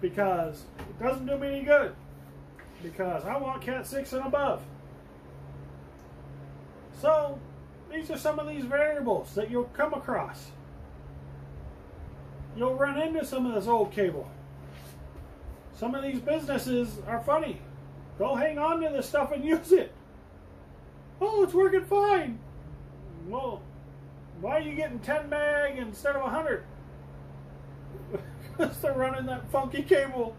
Because it doesn't do me any good. Because I want Cat 6 and above. So, these are some of these variables that you'll come across. You'll run into some of this old cable. some of these businesses are funny. They'll hang on to this stuff and use it. Oh, it's working fine. Well, why are you getting 10 meg instead of 100? Because they're running that funky cable.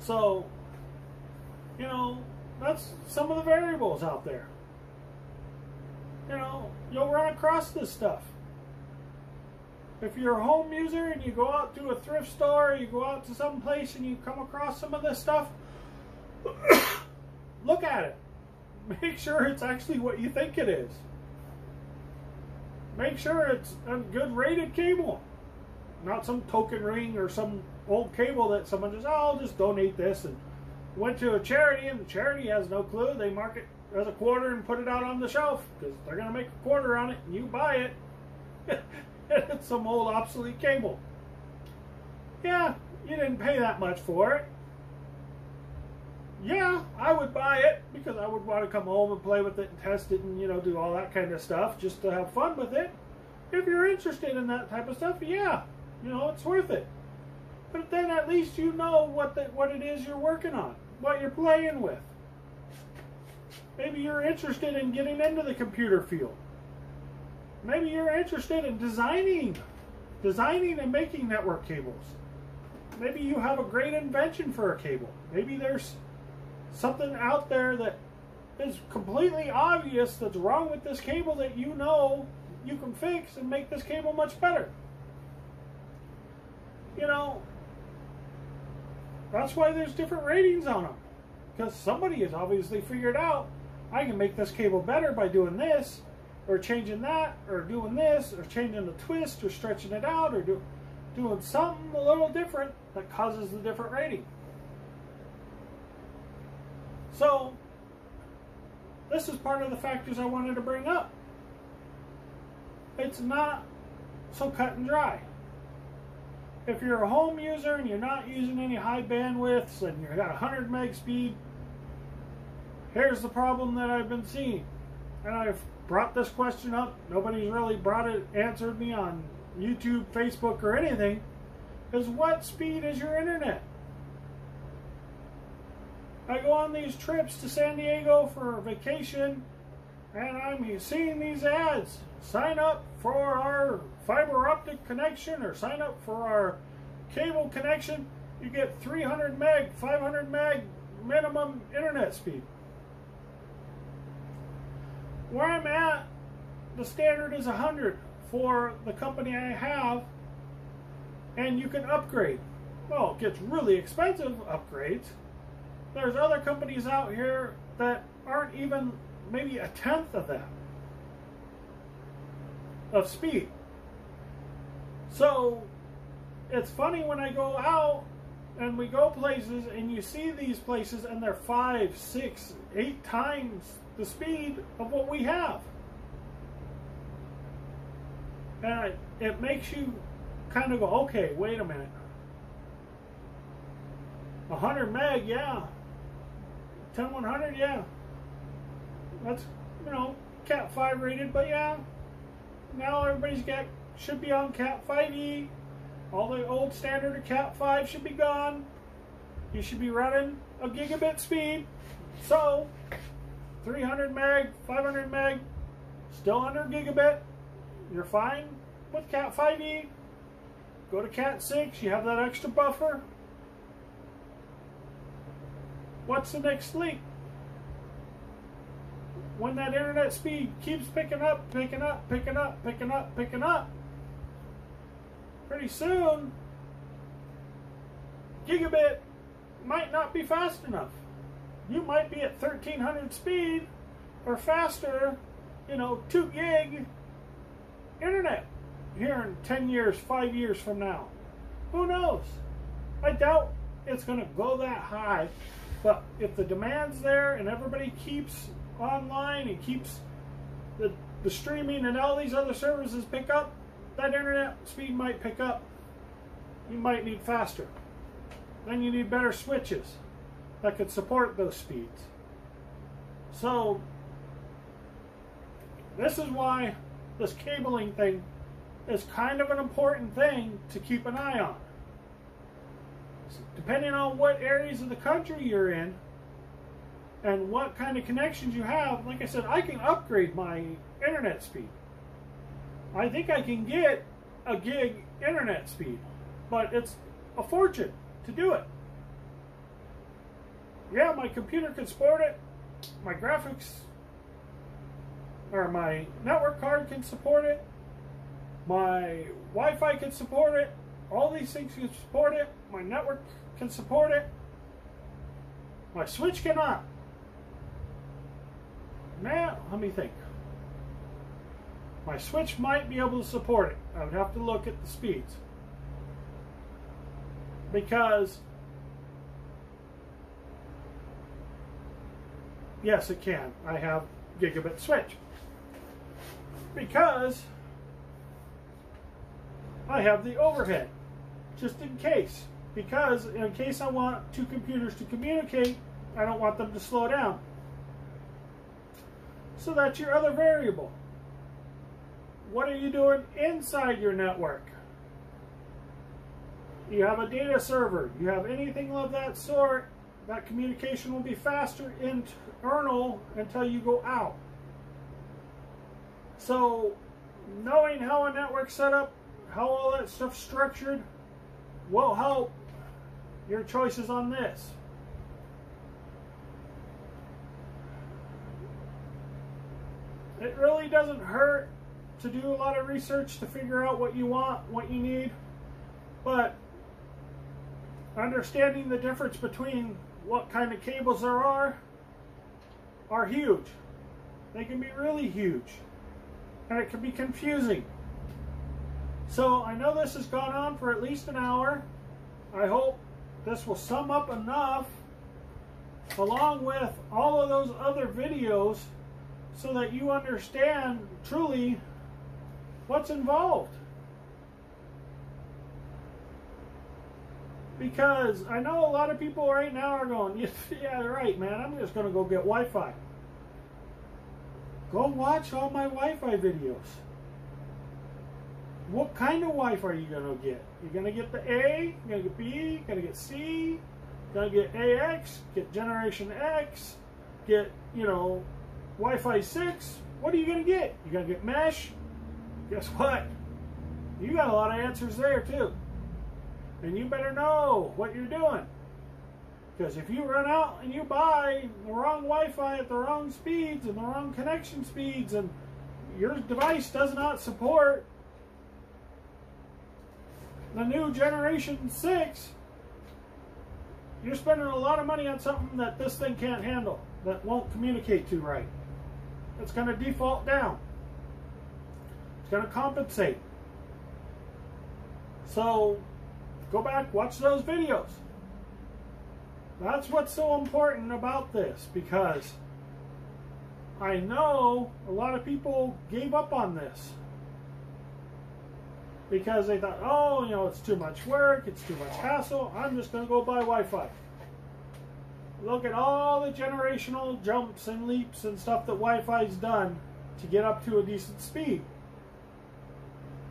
So, you know, that's some of the variables out there. You know, you'll run across this stuff. If you're a home user and you go out to a thrift store, you go out to some place and you come across some of this stuff, look at it. Make sure it's actually what you think it is. Make sure it's a good rated cable. Not some token ring or some old cable that someone just, oh, I'll just donate this and went to a charity and the charity has no clue. They mark it as a quarter and put it out on the shelf because they're going to make a quarter on it and you buy it. it's some old obsolete cable. Yeah, you didn't pay that much for it. Yeah, I would buy it because I would want to come home and play with it and test it and, you know, do all that kind of stuff just to have fun with it. If you're interested in that type of stuff, yeah, you know, it's worth it. But then at least you know what the, what it is you're working on, what you're playing with. Maybe you're interested in getting into the computer field. Maybe you're interested in designing, designing and making network cables. Maybe you have a great invention for a cable. Maybe there's something out there that is completely obvious that's wrong with this cable that you know you can fix and make this cable much better. You know, that's why there's different ratings on them. Because somebody has obviously figured out I can make this cable better by doing this, or changing that, or doing this, or changing the twist, or stretching it out, or do, doing something a little different that causes the different rating. So, this is part of the factors I wanted to bring up. It's not so cut and dry. If you're a home user and you're not using any high bandwidths and you've got 100 meg speed, here's the problem that I've been seeing. And I've brought this question up. Nobody's really brought it, answered me on YouTube, Facebook, or anything. Is what speed is your internet? I go on these trips to San Diego for vacation and I'm seeing these ads. Sign up for our fiber optic connection or sign up for our cable connection. You get 300 meg, 500 meg minimum internet speed. Where I'm at, the standard is 100 for the company I have, and you can upgrade. Well, it gets really expensive upgrades there's other companies out here that aren't even maybe a tenth of that of speed. So it's funny when I go out and we go places and you see these places and they're five, six, eight times the speed of what we have. And it makes you kind of go, okay, wait a minute. 100 meg, yeah, 10100, yeah. That's, you know, Cat 5 rated, but yeah. Now everybody's got, should be on Cat 5e. All the old standard of Cat 5 should be gone. You should be running a gigabit speed. So, 300 meg, 500 meg, still under gigabit. You're fine with Cat 5e. Go to Cat 6, you have that extra buffer. What's the next leap? When that internet speed keeps picking up, picking up, picking up, picking up, picking up, pretty soon, gigabit might not be fast enough. You might be at 1300 speed or faster, you know, 2 gig internet here in 10 years, 5 years from now. Who knows? I doubt it's going to go that high but if the demand's there and everybody keeps online and keeps the, the streaming and all these other services pick up, that internet speed might pick up. You might need faster. Then you need better switches that could support those speeds. So, this is why this cabling thing is kind of an important thing to keep an eye on. Depending on what areas of the country you're in and what kind of connections you have, like I said, I can upgrade my internet speed. I think I can get a gig internet speed, but it's a fortune to do it. Yeah, my computer can support it. My graphics or my network card can support it. My Wi-Fi can support it. All these things can support it. My network can support it. My switch cannot. Now, let me think. My switch might be able to support it. I would have to look at the speeds. Because, yes, it can. I have gigabit switch. Because I have the overhead, just in case. Because in case I want two computers to communicate, I don't want them to slow down. So that's your other variable. What are you doing inside your network? You have a data server. You have anything of that sort. That communication will be faster internal until you go out. So knowing how a network set up, how all that stuff structured, will help your choices on this. It really doesn't hurt to do a lot of research to figure out what you want, what you need, but understanding the difference between what kind of cables there are are huge. They can be really huge, and it can be confusing. So I know this has gone on for at least an hour. I hope this will sum up enough along with all of those other videos so that you understand truly what's involved. Because I know a lot of people right now are going, yeah, right, man, I'm just going to go get Wi-Fi. Go watch all my Wi-Fi videos. What kind of Wi-Fi are you going to get? You're going to get the A, you're going to get B, you're going to get C, you're going to get AX, get Generation X, get, you know, Wi-Fi 6, what are you going to get? You're going to get mesh? Guess what? You got a lot of answers there too. And you better know what you're doing. Because if you run out and you buy the wrong Wi-Fi at the wrong speeds and the wrong connection speeds and your device does not support the new generation 6, you're spending a lot of money on something that this thing can't handle, that won't communicate to right it's going to default down. It's going to compensate. So go back, watch those videos. That's what's so important about this because I know a lot of people gave up on this because they thought, oh, you know, it's too much work, it's too much hassle, I'm just going to go buy Wi-Fi. Look at all the generational jumps and leaps and stuff that Wi-Fi's done to get up to a decent speed.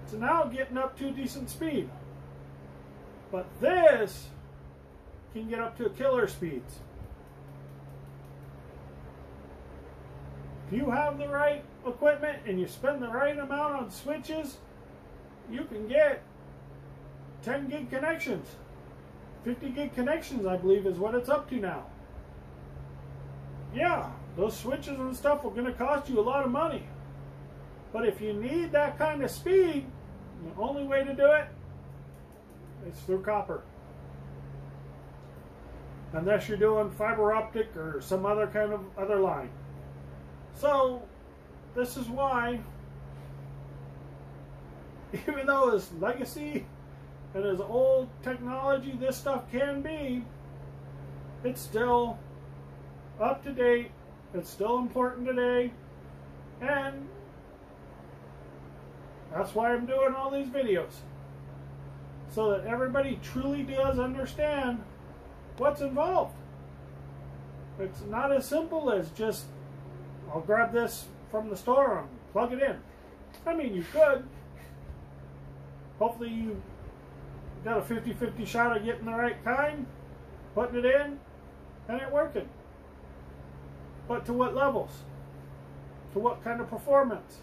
So now getting up to a decent speed. But this can get up to killer speeds. If you have the right equipment and you spend the right amount on switches, you can get 10 gig connections. 50 gig connections, I believe, is what it's up to now yeah, those switches and stuff are going to cost you a lot of money. But if you need that kind of speed, the only way to do it is through copper. Unless you're doing fiber optic or some other kind of other line. So, this is why, even though it's legacy and as old technology this stuff can be, it's still up to date. It's still important today. And that's why I'm doing all these videos. So that everybody truly does understand what's involved. It's not as simple as just, I'll grab this from the store and plug it in. I mean, you could. Hopefully you got a 50-50 shot of getting the right kind, putting it in, and it working. But to what levels? To what kind of performance?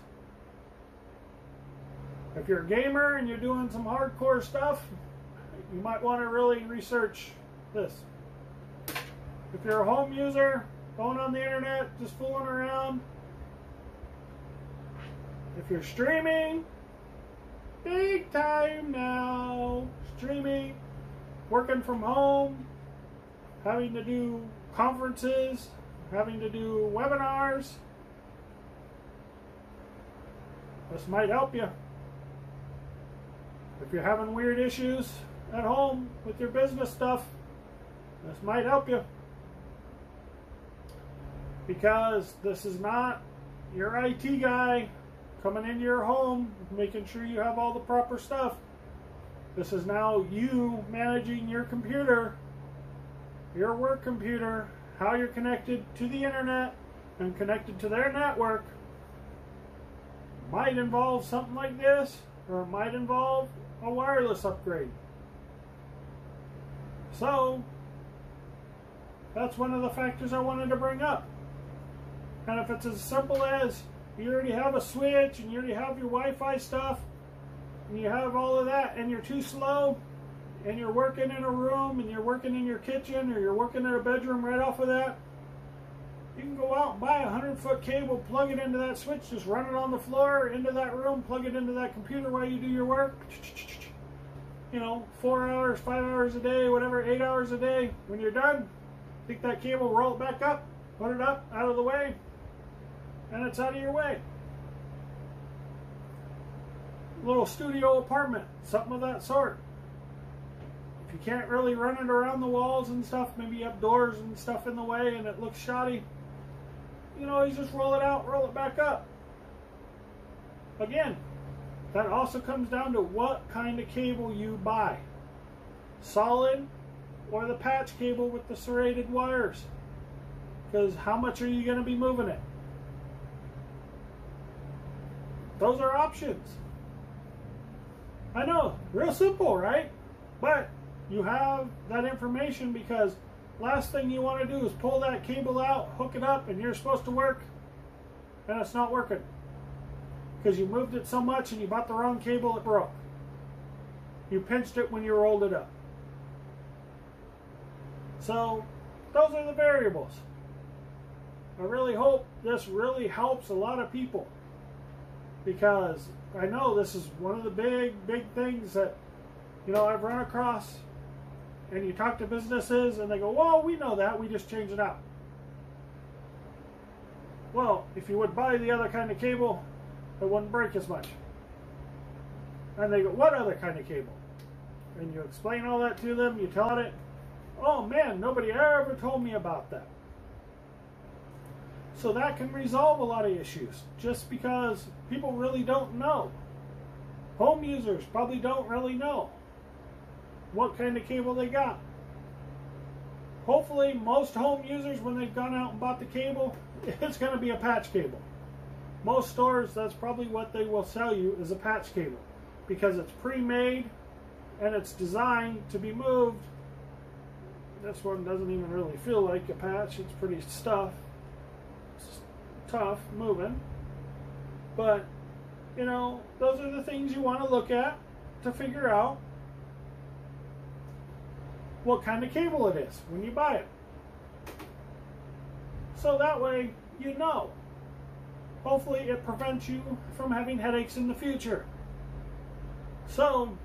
If you're a gamer and you're doing some hardcore stuff, you might want to really research this. If you're a home user, going on the internet, just fooling around, if you're streaming, big time now, streaming, working from home, having to do conferences, having to do webinars, this might help you. If you're having weird issues at home with your business stuff, this might help you. Because this is not your IT guy coming into your home, making sure you have all the proper stuff. This is now you managing your computer, your work computer, how you're connected to the internet and connected to their network. Might involve something like this, or it might involve a wireless upgrade. So, that's one of the factors I wanted to bring up. And if it's as simple as you already have a switch and you already have your Wi-Fi stuff and you have all of that and you're too slow and you're working in a room and you're working in your kitchen or you're working in a bedroom right off of that, you can go out and buy a 100 foot cable, plug it into that switch, just run it on the floor, into that room, plug it into that computer while you do your work. You know, four hours, five hours a day, whatever, eight hours a day. When you're done, take that cable, roll it back up, put it up, out of the way, and it's out of your way. Little studio apartment, something of that sort. If you can't really run it around the walls and stuff, maybe you have doors and stuff in the way and it looks shoddy, you know, you just roll it out, roll it back up. Again, that also comes down to what kind of cable you buy. Solid or the patch cable with the serrated wires. Because how much are you going to be moving it? Those are options. I know, real simple, right? But you have that information because last thing you want to do is pull that cable out, hook it up, and you're supposed to work, and it's not working. Because you moved it so much and you bought the wrong cable, it broke. You pinched it when you rolled it up. So, those are the variables. I really hope this really helps a lot of people because I know this is one of the big, big things that, you know, I've run across. And you talk to businesses and they go, well, we know that, we just change it out. Well, if you would buy the other kind of cable, it wouldn't break as much. And they go, what other kind of cable? And you explain all that to them, you tell it, oh man, nobody ever told me about that. So that can resolve a lot of issues just because people really don't know. Home users probably don't really know what kind of cable they got. Hopefully most home users when they've gone out and bought the cable, it's going to be a patch cable. Most stores, that's probably what they will sell you is a patch cable because it's pre-made and it's designed to be moved. This one doesn't even really feel like a patch, it's pretty stuff tough moving. But, you know, those are the things you want to look at to figure out what kind of cable it is when you buy it. So that way you know. Hopefully it prevents you from having headaches in the future. So,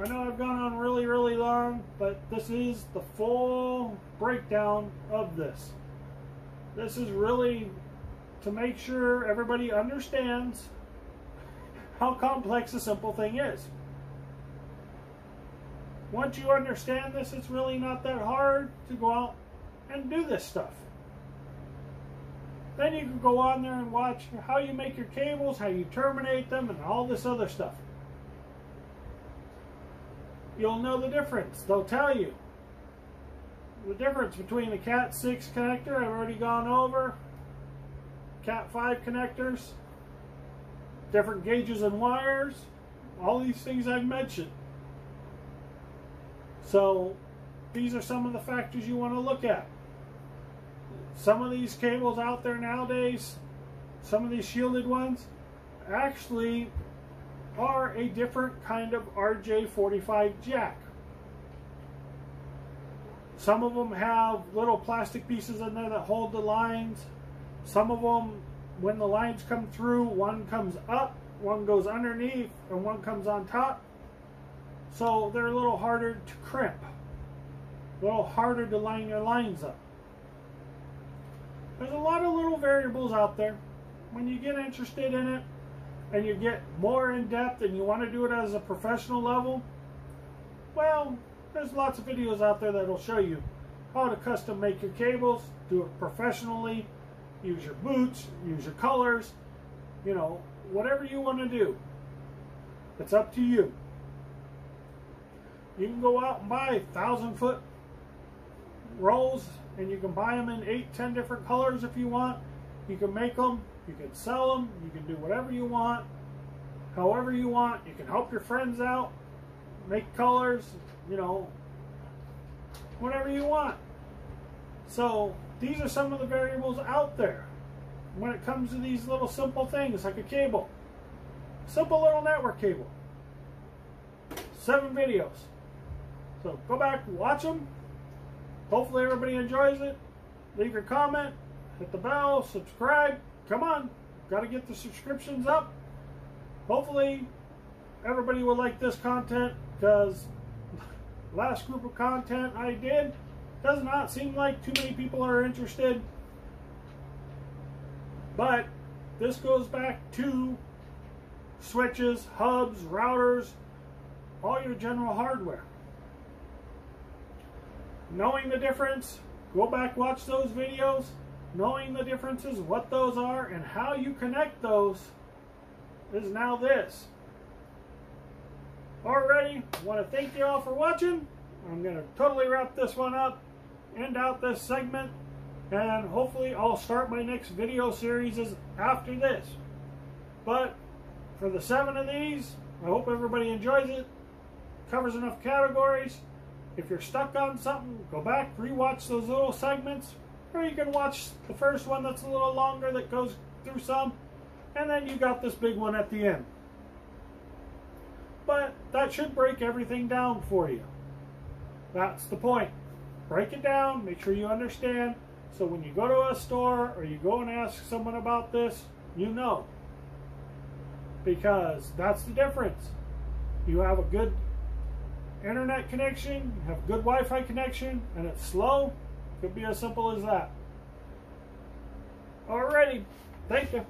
I know I've gone on really, really long, but this is the full breakdown of this. This is really to make sure everybody understands how complex a simple thing is. Once you understand this, it's really not that hard to go out and do this stuff. Then you can go on there and watch how you make your cables, how you terminate them, and all this other stuff. You'll know the difference. They'll tell you the difference between the Cat 6 connector I've already gone over Cat 5 connectors, different gauges and wires, all these things I've mentioned. So these are some of the factors you want to look at. Some of these cables out there nowadays, some of these shielded ones, actually are a different kind of RJ45 jack. Some of them have little plastic pieces in there that hold the lines. Some of them, when the lines come through, one comes up, one goes underneath, and one comes on top. So they're a little harder to crimp, a little harder to line your lines up. There's a lot of little variables out there. When you get interested in it and you get more in depth and you want to do it as a professional level, well, there's lots of videos out there that'll show you how to custom make your cables, do it professionally, use your boots, use your colors, you know, whatever you want to do. It's up to you. You can go out and buy thousand foot rolls and you can buy them in eight, ten different colors if you want. You can make them, you can sell them, you can do whatever you want, however you want. You can help your friends out, make colors, you know, whatever you want. So these are some of the variables out there when it comes to these little simple things like a cable. Simple little network cable. Seven videos. So go back, watch them. Hopefully everybody enjoys it. Leave your comment, hit the bell, subscribe. Come on, got to get the subscriptions up. Hopefully everybody will like this content because last group of content I did does not seem like too many people are interested. But this goes back to switches, hubs, routers, all your general hardware. Knowing the difference, go back watch those videos. Knowing the differences, what those are, and how you connect those is now this. Alrighty, want to thank you all for watching. I'm going to totally wrap this one up, end out this segment, and hopefully I'll start my next video series after this. But for the seven of these, I hope everybody enjoys it. Covers enough categories. If you're stuck on something, go back, rewatch those little segments, or you can watch the first one that's a little longer that goes through some, and then you got this big one at the end. But that should break everything down for you. That's the point. Break it down, make sure you understand, so when you go to a store or you go and ask someone about this, you know. Because that's the difference. You have a good internet connection, you have good Wi-Fi connection, and it's slow, It could be as simple as that. Alrighty, thank you.